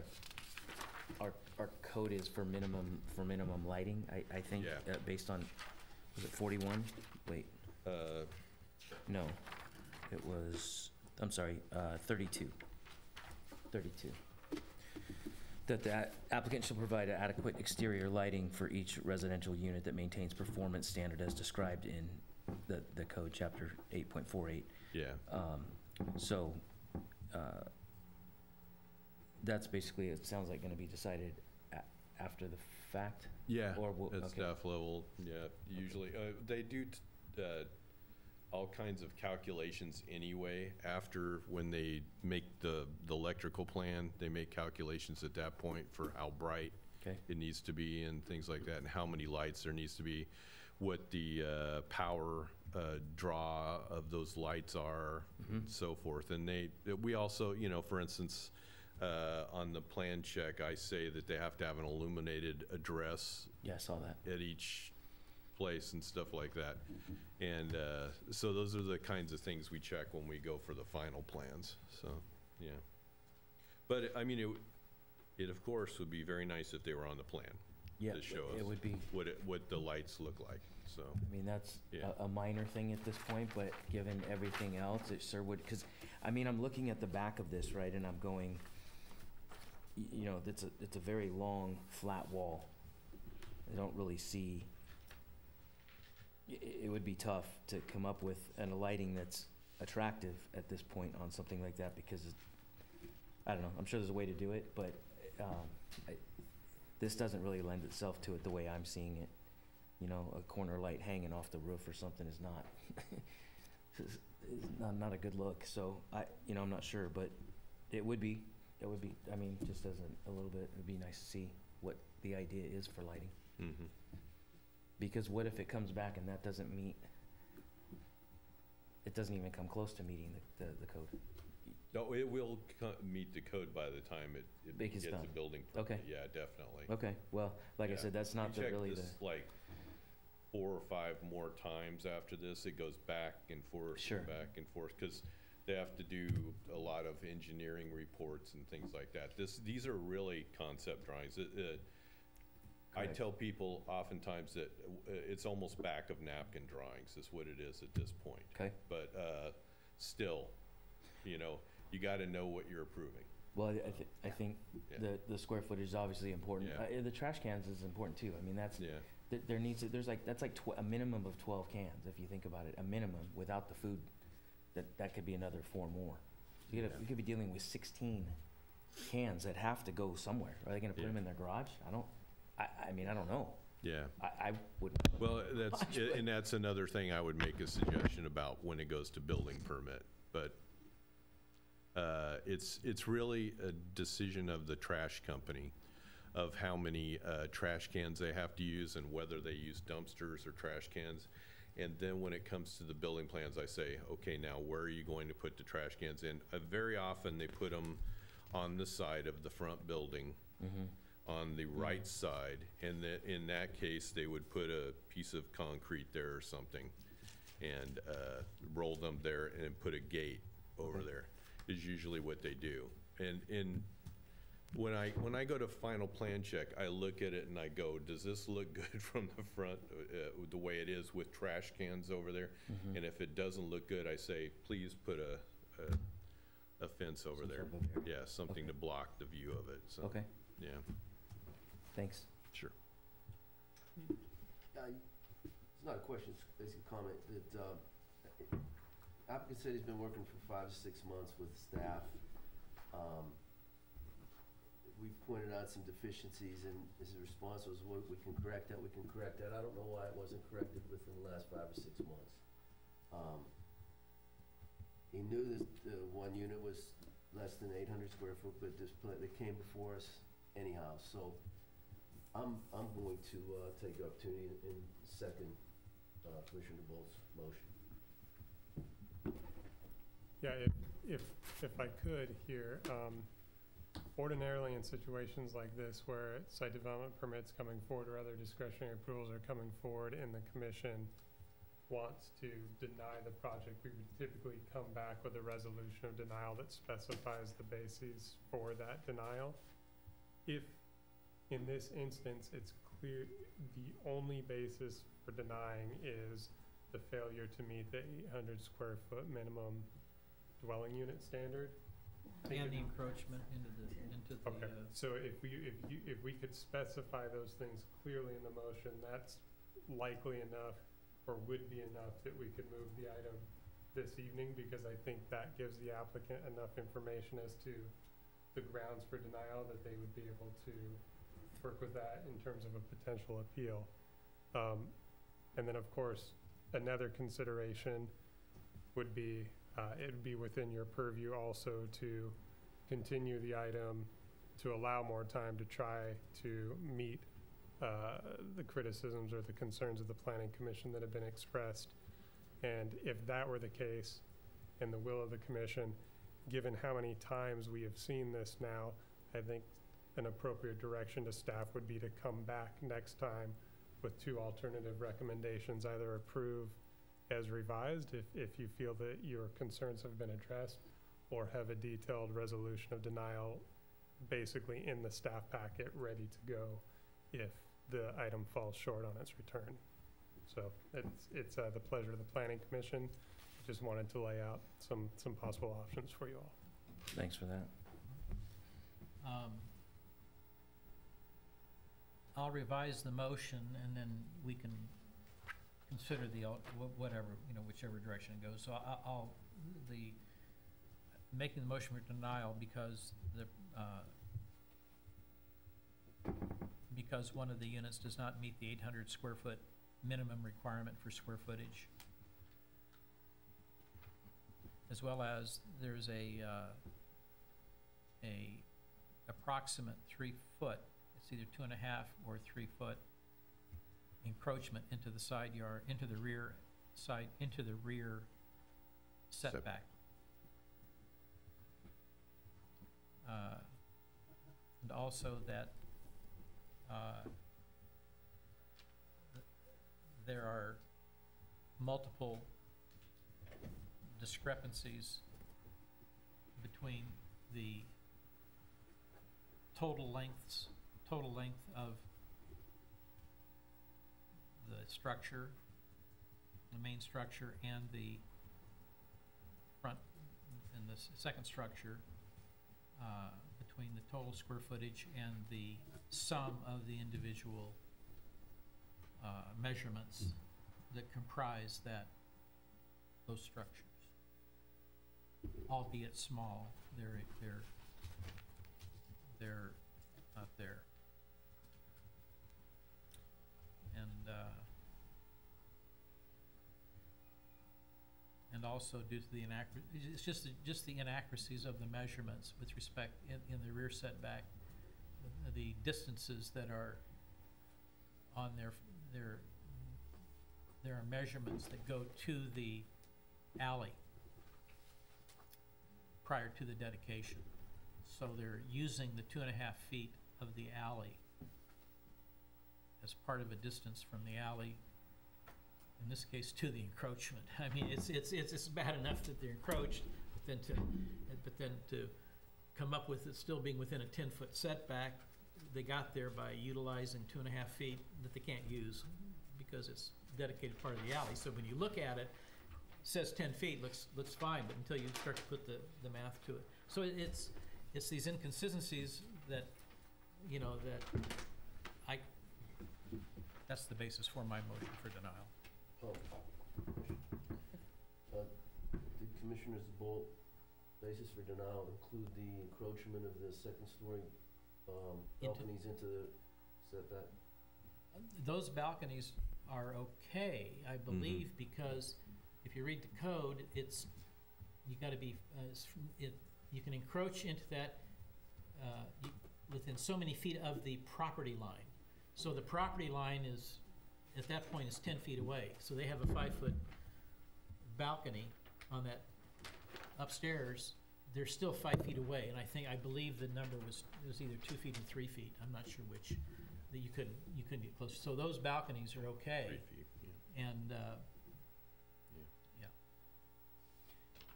our, our code is for minimum, for minimum lighting, I, I think, Yeah. uh, based on, was it forty-one? Wait, Uh, no, it was, I'm sorry, uh, thirty-two. Thirty-two. That the applicant shall provide adequate exterior lighting for each residential unit that maintains performance standard as described in the, the code, chapter 8.48. Yeah, Um, So, uh, that's basically, it sounds like going to be decided a- after the fact? yeah, Or will- at okay. staff level, yeah, usually. Uh, They do t- uh, all kinds of calculations anyway, after, when they make the, the electrical plan, they make calculations at that point for how bright Okay. it needs to be and things like that, and how many lights there needs to be, what the uh, power uh, draw of those lights are, Mhm. so forth. And they, we also, you know, for instance, uh, on the plan check, I say that they have to have an illuminated address Yeah, I saw that. at each place and stuff like that. And uh, so those are the kinds of things we check when we go for the final plans, so, yeah. But, I mean, it, it of course would be very nice if they were on the plan, Yeah, To show it us. would be, what it, what the lights look like, so. I mean, that's Yeah. a, a minor thing at this point, but given everything else, it sure would, because, I mean, I'm looking at the back of this, right, and I'm going, y- you know, it's a, it's a very long, flat wall. I don't really see, it would be tough to come up with an, a lighting that's attractive at this point on something like that, because it, I don't know, I'm sure there's a way to do it, but, um, I, this doesn't really lend itself to it the way I'm seeing it you know, a corner light hanging off the roof or something is not, *laughs* is not, not a good look, so I, you know, I'm not sure, but it would be, it would be, I mean, just as a, a little bit, it'd be nice to see what the idea is for lighting. mhm. Because what if it comes back and that doesn't meet, it doesn't even come close to meeting the, the, the code? No, it will co- meet the code by the time it, it Because gets a done. building permit. Okay. Yeah, definitely. Okay, well, like I Yeah. said, that's not the, checked really the, this like four or five more times after this. It goes back and forth, Sure. and back and forth, because they have to do a lot of engineering reports and things like that. This, these are really concept drawings. It- it- I tell people oftentimes that uh, it's almost back of napkin drawings is what it is at this point. okay? But uh, still, you know, you got to know what you're approving. Well, I, thi- I think Yeah. the, the square footage is obviously important. Yeah. Uh, the trash cans is important too, I mean, that's, Yeah, There, there needs to, there's like, that's like tw- a minimum of twelve cans, if you think about it, a minimum, without the food, that, that could be another four more. You Yeah. we could be dealing with sixteen cans that have to go somewhere. Are they gonna put Yeah. them in their garage? I don't, I, I mean, I don't know. yeah. I, I would, Well, that's, *laughs* Watch what- and that's another thing I would make a suggestion about when it goes to building permit, but uh, it's, it's really a decision of the trash company of how many uh, trash cans they have to use and whether they use dumpsters or trash cans. And then when it comes to the building plans, I say, okay, now where are you going to put the trash cans in? Uh, Very often, they put them on the side of the front building on the right side, and that, in that case, they would put a piece of concrete there or something, and, uh, roll them there and put a gate over there, is usually what they do. And, and when I, when I go to final plan check, I look at it and I go, does this look *laughs* good from the front, uh, the way it is with trash cans over there? Mm-hmm. And if it doesn't look good, I say, please put a, a, a fence over there. of. Yeah, something to block the view of it, so, okay, yeah, thanks. sure. Uh, It's not a question, it's basically a comment, that uh, applicant said he's been working for five to six months with staff. Um, We pointed out some deficiencies, and his response was, "Well, we can correct that, we can correct that. I don't know why it wasn't corrected within the last five or six months. Um, He knew that the one unit was less than eight hundred square foot, but this, pla- they came before us anyhow, so I'm, I'm going to, uh, take the opportunity and- second, uh, Commissioner DeBoer's motion. Yeah, if, if, if I could here, um, ordinarily in situations like this where site development permits coming forward or other discretionary approvals are coming forward and the commission wants to deny the project, we would typically come back with a resolution of denial that specifies the bases for that denial. If, in this instance, it's clear, the only basis for denying is the failure to meet the eight hundred square foot minimum dwelling unit standard. And the encroachment into the, into the, Okay, uh, so if we, if you, if we could specify those things clearly in the motion, that's likely enough or would be enough that we could move the item this evening, because I think that gives the applicant enough information as to the grounds for denial that they would be able to work with that in terms of a potential appeal. Um, and then, of course, another consideration would be, uh, it'd be within your purview also to continue the item to allow more time to try to meet uh, the criticisms or the concerns of the planning commission that have been expressed. And if that were the case, and the will of the commission, given how many times we have seen this now, I think an appropriate direction to staff would be to come back next time with two alternative recommendations, either approve as revised if, if you feel that your concerns have been addressed, or have a detailed resolution of denial basically in the staff packet, ready to go if the item falls short on its return. So it's, it's uh, the pleasure of the planning commission. Just wanted to lay out some, some possible options for you all. Thanks for that. Um, I'll revise the motion, and then we can consider the, whatever, you know, whichever direction it goes. So I'll, the, making the motion for denial because the, uh, because one of the units does not meet the eight hundred square foot minimum requirement for square footage. As well as there's a, uh, a approximate three foot, it's either two and a half or three foot encroachment into the side yard, into the rear side, into the rear setback. Uh, And also that, uh, th- there are multiple discrepancies between the total lengths, total length of the structure, the main structure, and the front, and the second structure, uh, between the total square footage and the sum of the individual uh, measurements that comprise that, those structures. Albeit small, they're, they're, they're not there. And, uh, and also due to the inaccurate, it's just, just the inaccuracies of the measurements with respect in, in the rear setback, the- the distances that are on their, their, there are measurements that go to the alley prior to the dedication. So they're using the two and a half feet of the alley as part of a distance from the alley, in this case, to the encroachment. *laughs* I mean, it's, it's, it's, it's bad enough that they're encroached, but then to, but then to come up with it still being within a ten-foot setback, they got there by utilizing two and a half feet that they can't use because it's dedicated part of the alley. So when you look at it, says ten feet, looks, looks fine, but until you start to put the, the math to it. So it's, it's these inconsistencies that, you know, that that's the basis for my motion for denial. Oh. Uh, Did Commissioner's Bolt basis for denial include the encroachment of the second story um, Into- balconies into the setback? Those balconies are okay, I believe, because if you read the code, it's, you gotta be, uh, it's it, you can encroach into that, uh, you- within so many feet of the property line. So the property line is, at that point, is ten feet away, so they have a five-foot balcony on that upstairs, they're still five feet away, and I think, I believe the number was, it was either two feet or three feet, I'm not sure which, that you couldn't, you couldn't get closer. So those balconies are okay, Three feet, yeah. and, uh,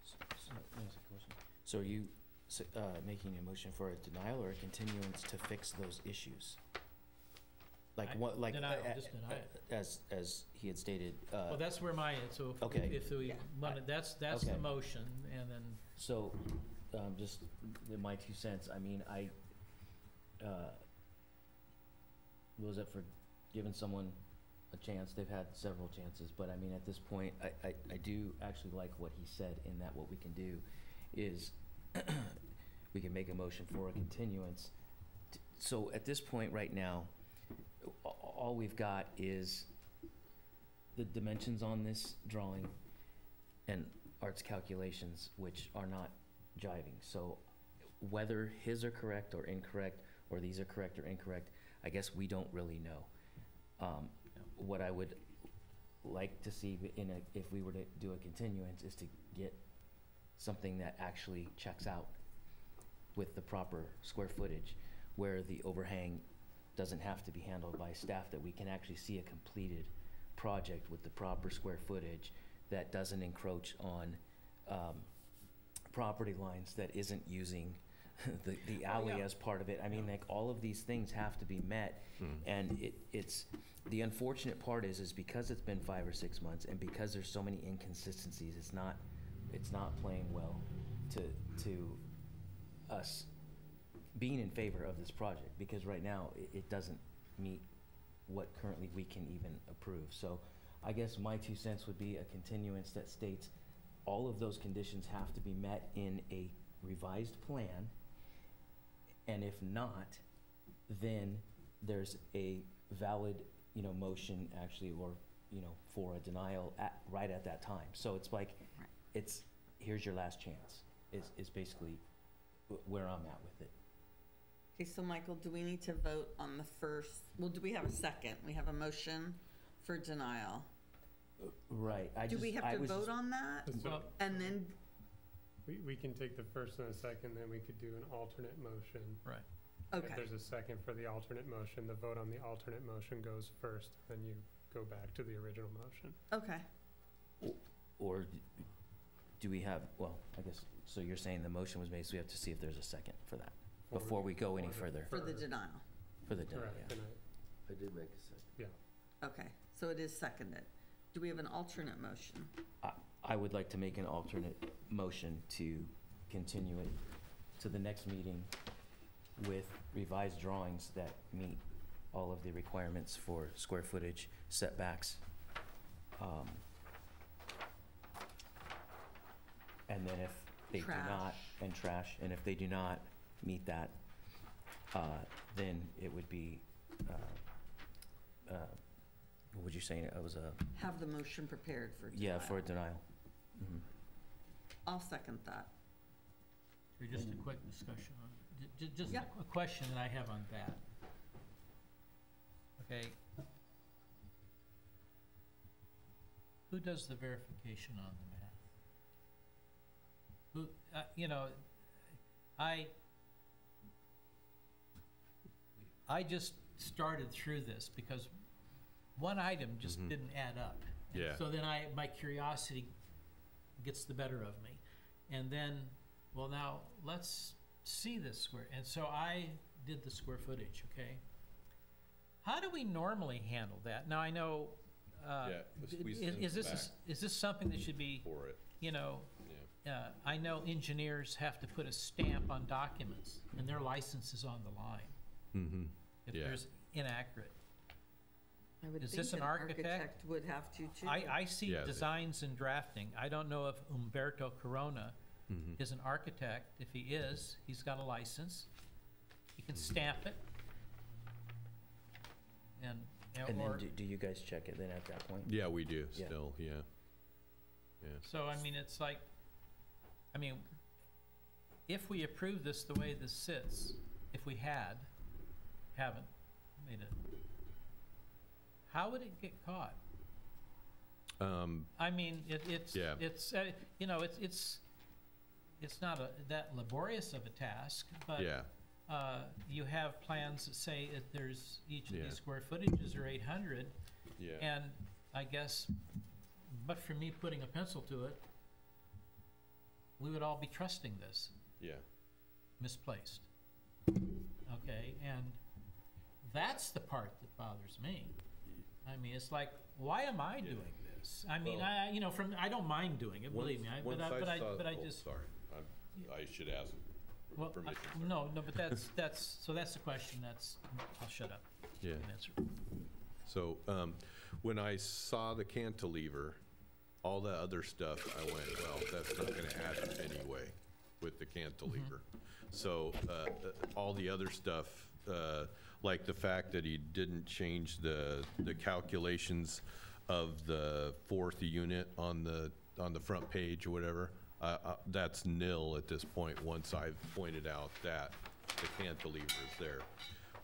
So, let me ask a question. So are you s- uh, making a motion for a denial or a continuance to fix those issues? Like I- what, like, denial, a- a- just deny it. as, as he had stated, uh, well, that's where my, so if- Okay. if we, Yeah. wanted- that's, that's the Okay. motion, and then, So, um, just in my two cents, I mean, I, uh, was that for giving someone a chance, they've had several chances, but I mean, at this point, I, I, I do actually like what he said in that what we can do is *clears throat* we can make a motion for a continuance. T- So at this point right now, a- all we've got is the dimensions on this drawing and Art's calculations, which are not jiving. So whether his are correct or incorrect, or these are correct or incorrect, I guess we don't really know. Um, What I would like to see in a, if we were to do a continuance, is to get something that actually checks out with the proper square footage, where the overhang doesn't have to be handled by staff, that we can actually see a completed project with the proper square footage that doesn't encroach on um, property lines, that isn't using *laughs* the, the alley yeah. as part of it. I mean, like, all of these things have to be met, and it, it's, the unfortunate part is, is because it's been five or six months, and because there's so many inconsistencies, it's not, it's not playing well to, to us being in favor of this project, because right now, it, it doesn't meet what currently we can even approve. So I guess my two cents would be a continuance that states all of those conditions have to be met in a revised plan. And if not, then there's a valid, you know, motion actually, or, you know, for a denial at, right at that time. So it's like, Right. it's, here's your last chance, is, is basically wh- where I'm at with it. Okay, so Michael, do we need to vote on the first, well, do we have a second? We have a motion for denial. Uh, right, I Do just, we have I to vote on that? Well, And then, we, we can take the first and the second, then we could do an alternate motion. right. Okay. If there's a second for the alternate motion, the vote on the alternate motion goes first, then you go back to the original motion. okay. Or d- do we have, well, I guess, so you're saying the motion was made, so we have to see if there's a second for that, For- before we go any further, For the denial. for the denial, Correct, yeah. and I, I did make a second. Okay, so it is seconded. Do we have an alternate motion? I would like to make an alternate motion to continue it to the next meeting with revised drawings that meet all of the requirements for square footage, setbacks. um, And then if they do not, Trash. and trash, and if they do not meet that, uh, then it would be, uh, uh, what would you say, it was a, Have the motion prepared for denial. yeah, for a denial. Mhm. I'll second that. Or just a quick discussion on, ju- ju- just Yeah. a question that I have on that. Okay. Who does the verification on the math? Who, uh, you know, I, I just started through this because one item just Mhm. didn't add up. Yeah. So then I, my curiosity gets the better of me. And then, well, now, let's see this square, and so I did the square footage, okay? How do we normally handle that? Now, I know, uh, Yeah, is, is this, a is this something that should be, For it, you know, yeah. uh, I know engineers have to put a stamp on documents, and their license is on the line Mm-hmm. If Yeah. there's inaccurate. I would Is think this an an architect? architect would have to too. I, I see Yeah, designs and drafting. I don't know if Umberto Corona Mm-hmm. is an architect. If he is, he's got a license. He can stamp it. And, And then or, do, do you guys check it then at that point? Yeah, we do, Yeah. still, yeah. Yeah. so I mean, it's like, I mean, if we approve this the way this sits, if we had, haven't made it, how would it get caught? Um, I mean, it, it's, Yeah. it's, uh, you know, it's, it's, it's not a, that laborious of a task, but yeah, uh, you have plans that say that there's, each of Yeah. these square footages are eight hundred, yeah. and I guess, but for me putting a pencil to it, we would all be trusting this, Yeah, misplaced. Okay, and that's the part that bothers me. I mean, it's like, why am I Yeah. doing this? I mean, Well- I, you know, from, I don't mind doing it, believe me, I- but I, but I, but I oh, just, Sorry, I'm- I should ask well, permission. sorry. no, no, but that's, that's, so that's the question, that's, I'll shut up Yeah. and answer. So, um, when I saw the cantilever, all the other stuff, I went, well, that's not gonna add up anyway with the cantilever. So, uh, uh, all the other stuff, uh, like the fact that he didn't change the, the calculations of the fourth unit on the, on the front page or whatever, uh, uh, that's nil at this point, once I've pointed out that the cantilever is there.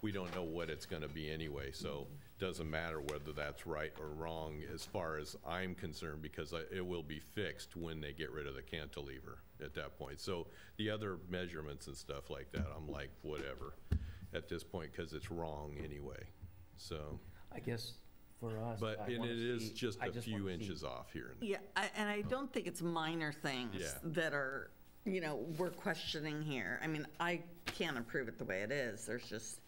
We don't know what it's gonna be anyway, so doesn't matter whether that's right or wrong as far as I'm concerned, because I- it will be fixed when they get rid of the cantilever at that point. So the other measurements and stuff like that, I'm like, whatever, at this point, because it's wrong anyway, so. I guess for us. But, I and wanna it is see- just I a wanna few see- inches off here and. Yeah, I- and I don't think it's minor things Yeah. that are, you know, we're questioning here. I mean, I can't approve it the way it is. There's just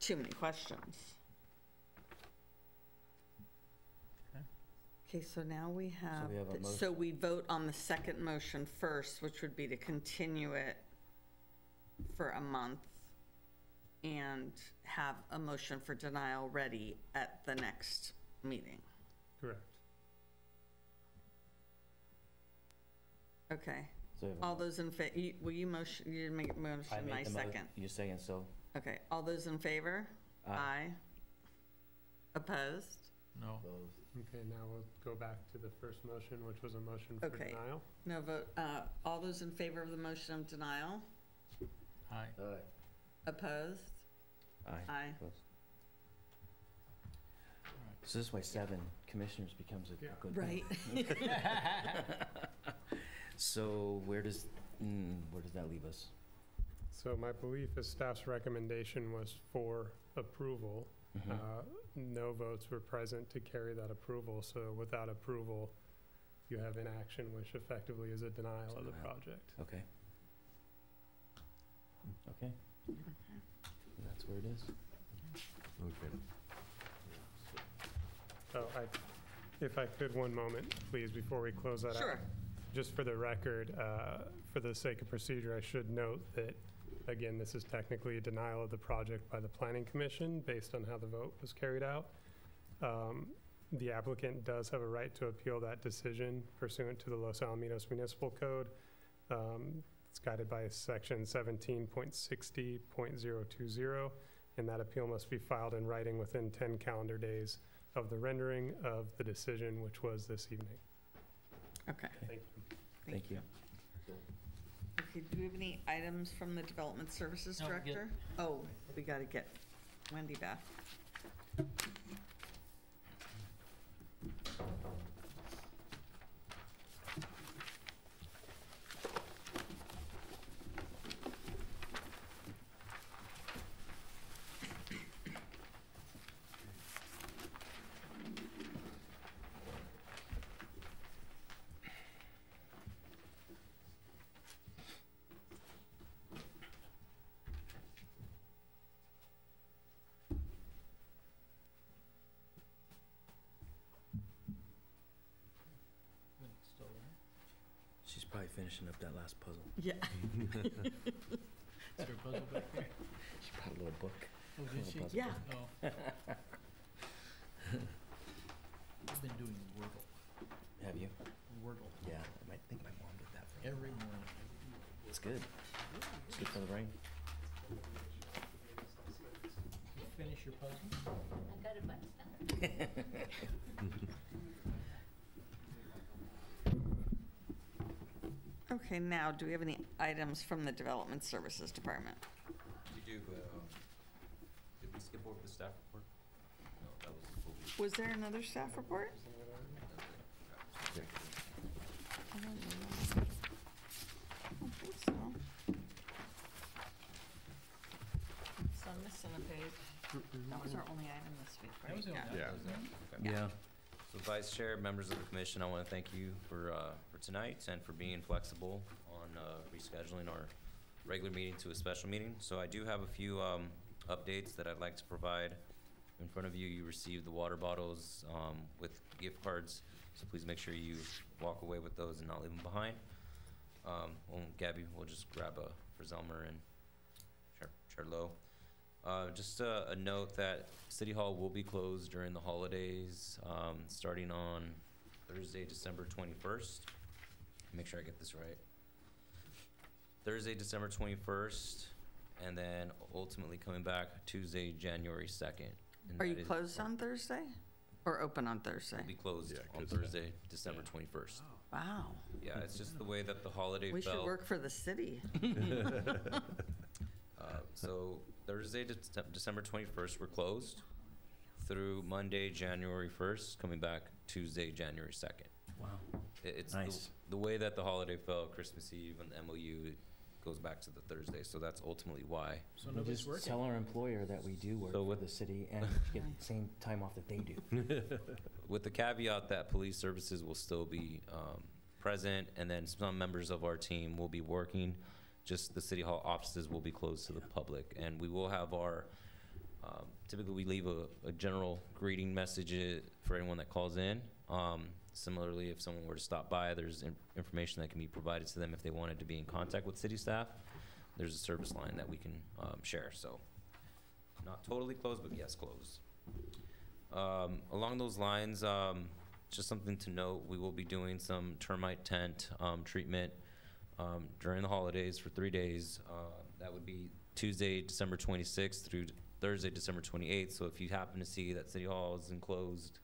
too many questions. Okay, Okay, so now we have, we have a the- so we vote on the second motion first, which would be to continue it for a month and have a motion for denial ready at the next meeting. Correct. Okay. So we All those in fa, you- will you motion, you didn't make a I motion, made my the mo- second. You second, so, Okay, all those in favor? Aye. Opposed? No. Opposed? Okay, now we'll go back to the first motion, which was a motion for Okay. denial. No vote, uh, all those in favor of the motion of denial? Aye. Aye. Opposed? Aye. Aye. Opposed. So this way seven commissioners becomes a Yeah. good thing. Right. *laughs* So where does, mm, where does that leave us? So my belief is staff's recommendation was for approval. Mhm. Uh, No votes were present to carry that approval, so without approval, you have inaction, which effectively is a denial of the Denial. project. Okay. Okay. That's where it is. Okay. So I, if I could, one moment, please, before we close that out. Sure. Just for the record, uh, for the sake of procedure, I should note that, again, this is technically a denial of the project by the Planning Commission based on how the vote was carried out. Um, The applicant does have a right to appeal that decision pursuant to the Los Alamitos Municipal Code. Um, It's guided by section 17.60.020, and that appeal must be filed in writing within 10 calendar days of the rendering of the decision, which was this evening. Okay. Thank you. Thank you. Okay, do we have any items from the Development Services No, we get- Director? Oh, we gotta get Wendy back. Still there? She's probably finishing up that last puzzle. Yeah. *laughs* Is there a puzzle back there? She brought a little book. Oh, did she? puzzle. Yeah. Oh. *laughs* I've been doing Wordle, Have you? Wordle, Yeah, I might think my mom did that for me. every morning. It's good. It's good for the brain. You finish your puzzle? I got a bunch done. *laughs* Okay, now, do we have any items from the Development Services Department? We do, uh, did we skip over the staff report? No, that was what we. Was there another staff report? Okay. I don't know. I don't think so. So I'm missing a page. That was our only item this week, That right? was the only Yeah. item. Yeah. Okay. Yeah. So Vice Chair, members of the commission, I want to thank you for, uh, for tonight and for being flexible on, uh, rescheduling our regular meeting to a special meeting. So I do have a few, um, updates that I'd like to provide. In front of you, you received the water bottles, um, with gift cards, so please make sure you walk away with those and not leave them behind. Um, well, Gabby, we'll just grab a for Zelmer and Char- Charlo. Uh, Just a a note that City Hall will be closed during the holidays, um, starting on Thursday, December 21st. Make sure I get this right. Thursday, December 21st, and then ultimately coming back Tuesday, January 2nd. and Are that you is- closed on Thursday? Or open on Thursday? Will be closed Yeah, on 'cause of that. Thursday, December 21st. Wow, Yeah, it's just the way that the holiday we should work for the city. *laughs* Uh, So Thursday, December 21st, we're closed through Monday, January 1st, coming back Tuesday, January 2nd. Wow. It- It's the- Nice. the way that the holiday fell, Christmas Eve and the MOU, it goes back to the Thursday, so that's ultimately why. So We'll nobody's just working. tell our employer that we do work So for with- the city *laughs* and get the same time off that they do. *laughs* With the caveat that police services will still be um, present, and then some members of our team will be working. Just the city hall offices will be closed to the public, and we will have our, um, typically we leave a, a general greeting message uh, for anyone that calls in. Um, Similarly, if someone were to stop by, there's in- information that can be provided to them if they wanted to be in contact with city staff. There's a service line that we can um, share, so not totally closed, but yes, closed. Um, along those lines, um, just something to note, we will be doing some termite tent, um, treatment, um, during the holidays for three days. Uh, that would be Tuesday, December twenty-sixth through Thursday, December twenty-eighth. So if you happen to see that City Hall is enclosed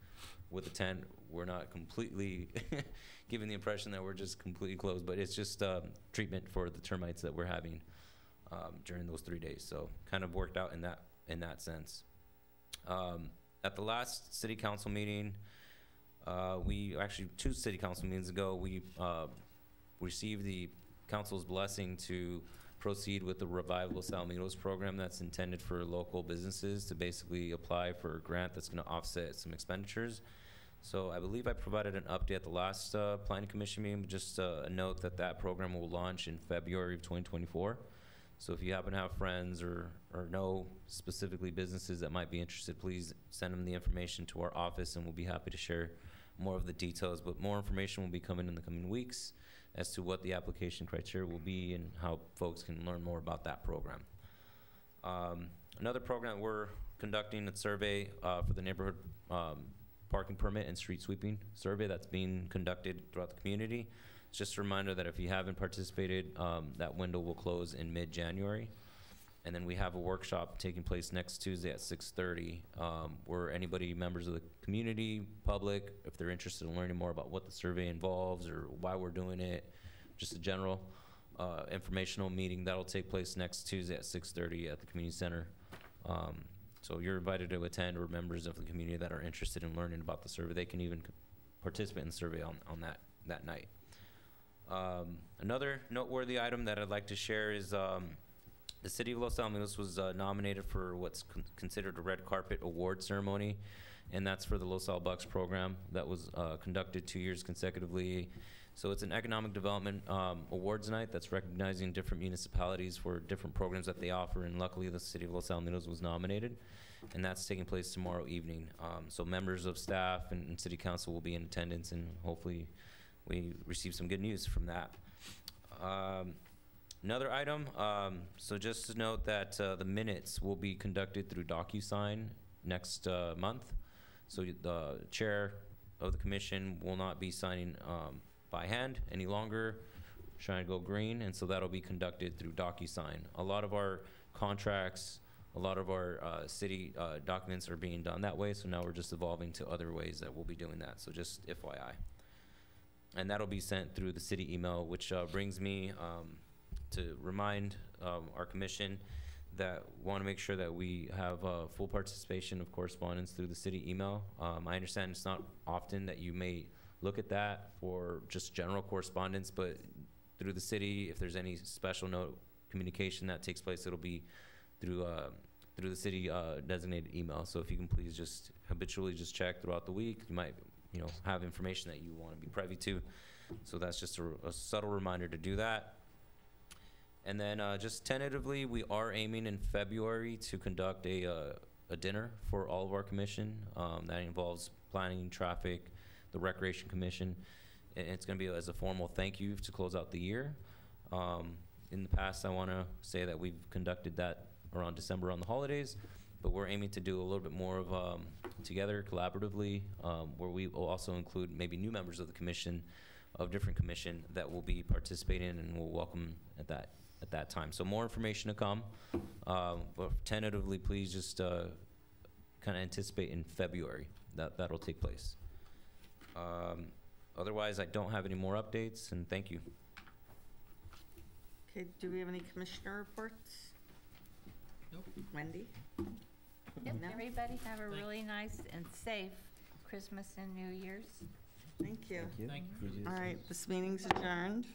with a tent, we're not completely *laughs* giving the impression that we're just completely closed, but it's just, um, treatment for the termites that we're having, um, during those three days. So kind of worked out in that, in that sense. Um, at the last city council meeting, uh, we, actually, two city council meetings ago, we, uh, received the council's blessing to proceed with the Revival Los Alamitos program that's intended for local businesses to basically apply for a grant that's gonna offset some expenditures. So I believe I provided an update at the last, uh, planning commission meeting, just, uh, a note that that program will launch in February of twenty twenty-four. So if you happen to have friends or, or know specifically businesses that might be interested, please send them the information to our office and we'll be happy to share more of the details. But more information will be coming in the coming weeks as to what the application criteria will be and how folks can learn more about that program. Um, another program we're conducting a survey uh, for the neighborhood um, parking permit and street sweeping survey that's being conducted throughout the community. It's just a reminder that if you haven't participated, um, that window will close in mid-January. And then we have a workshop taking place next Tuesday at six thirty, um, where anybody, members of the community, public, if they're interested in learning more about what the survey involves or why we're doing it, just a general, uh, informational meeting, that'll take place next Tuesday at six thirty at the community center. Um, so you're invited to attend, or members of the community that are interested in learning about the survey, they can even participate in the survey on, on that, that night. Um, another noteworthy item that I'd like to share is, um, the city of Los Alamitos was uh, nominated for what's con- considered a red carpet award ceremony, and that's for the Los Al Bucks program that was uh, conducted two years consecutively. So it's an economic development um, awards night that's recognizing different municipalities for different programs that they offer, and luckily the city of Los Alamitos was nominated, and that's taking place tomorrow evening. Um, so members of staff and, and city council will be in attendance, and hopefully we receive some good news from that. Um, Another item, um, so just to note that, uh, the minutes will be conducted through DocuSign next, uh, month. So the chair of the commission will not be signing, um, by hand any longer, trying to go green, and so that'll be conducted through DocuSign. A lot of our contracts, a lot of our, uh, city, uh, documents are being done that way, so now we're just evolving to other ways that we'll be doing that, so just FYI. And that'll be sent through the city email, which, uh, brings me, um, to remind um, our commission that want to make sure that we have uh, full participation of correspondence through the city email. Um, I understand it's not often that you may look at that for just general correspondence, but through the city, if there's any special note communication that takes place, it'll be through uh, through the city uh, designated email. So if you can please just habitually just check throughout the week, you might you know have information that you want to be privy to. So that's just a, a subtle reminder to do that. And then uh, just tentatively, we are aiming in February to conduct a, uh, a dinner for all of our commission. Um, that involves planning, traffic, the Recreation Commission. And it's going to be as a formal thank you to close out the year. Um, in the past, I want to say that we've conducted that around December on the holidays, but we're aiming to do a little bit more of um, together collaboratively, um, where we will also include maybe new members of the commission, of different commission that will be participating and we'll welcome at that at that time. So more information to come, um, but tentatively, please just uh, kind of anticipate in February that that'll take place. Um, otherwise, I don't have any more updates, and thank you. Okay, do we have any commissioner reports? Nope. Wendy? Yep, No? everybody have a Thank- really nice and safe Christmas and New Year's. Thank you. Thank You do the All same. right, this meeting's adjourned.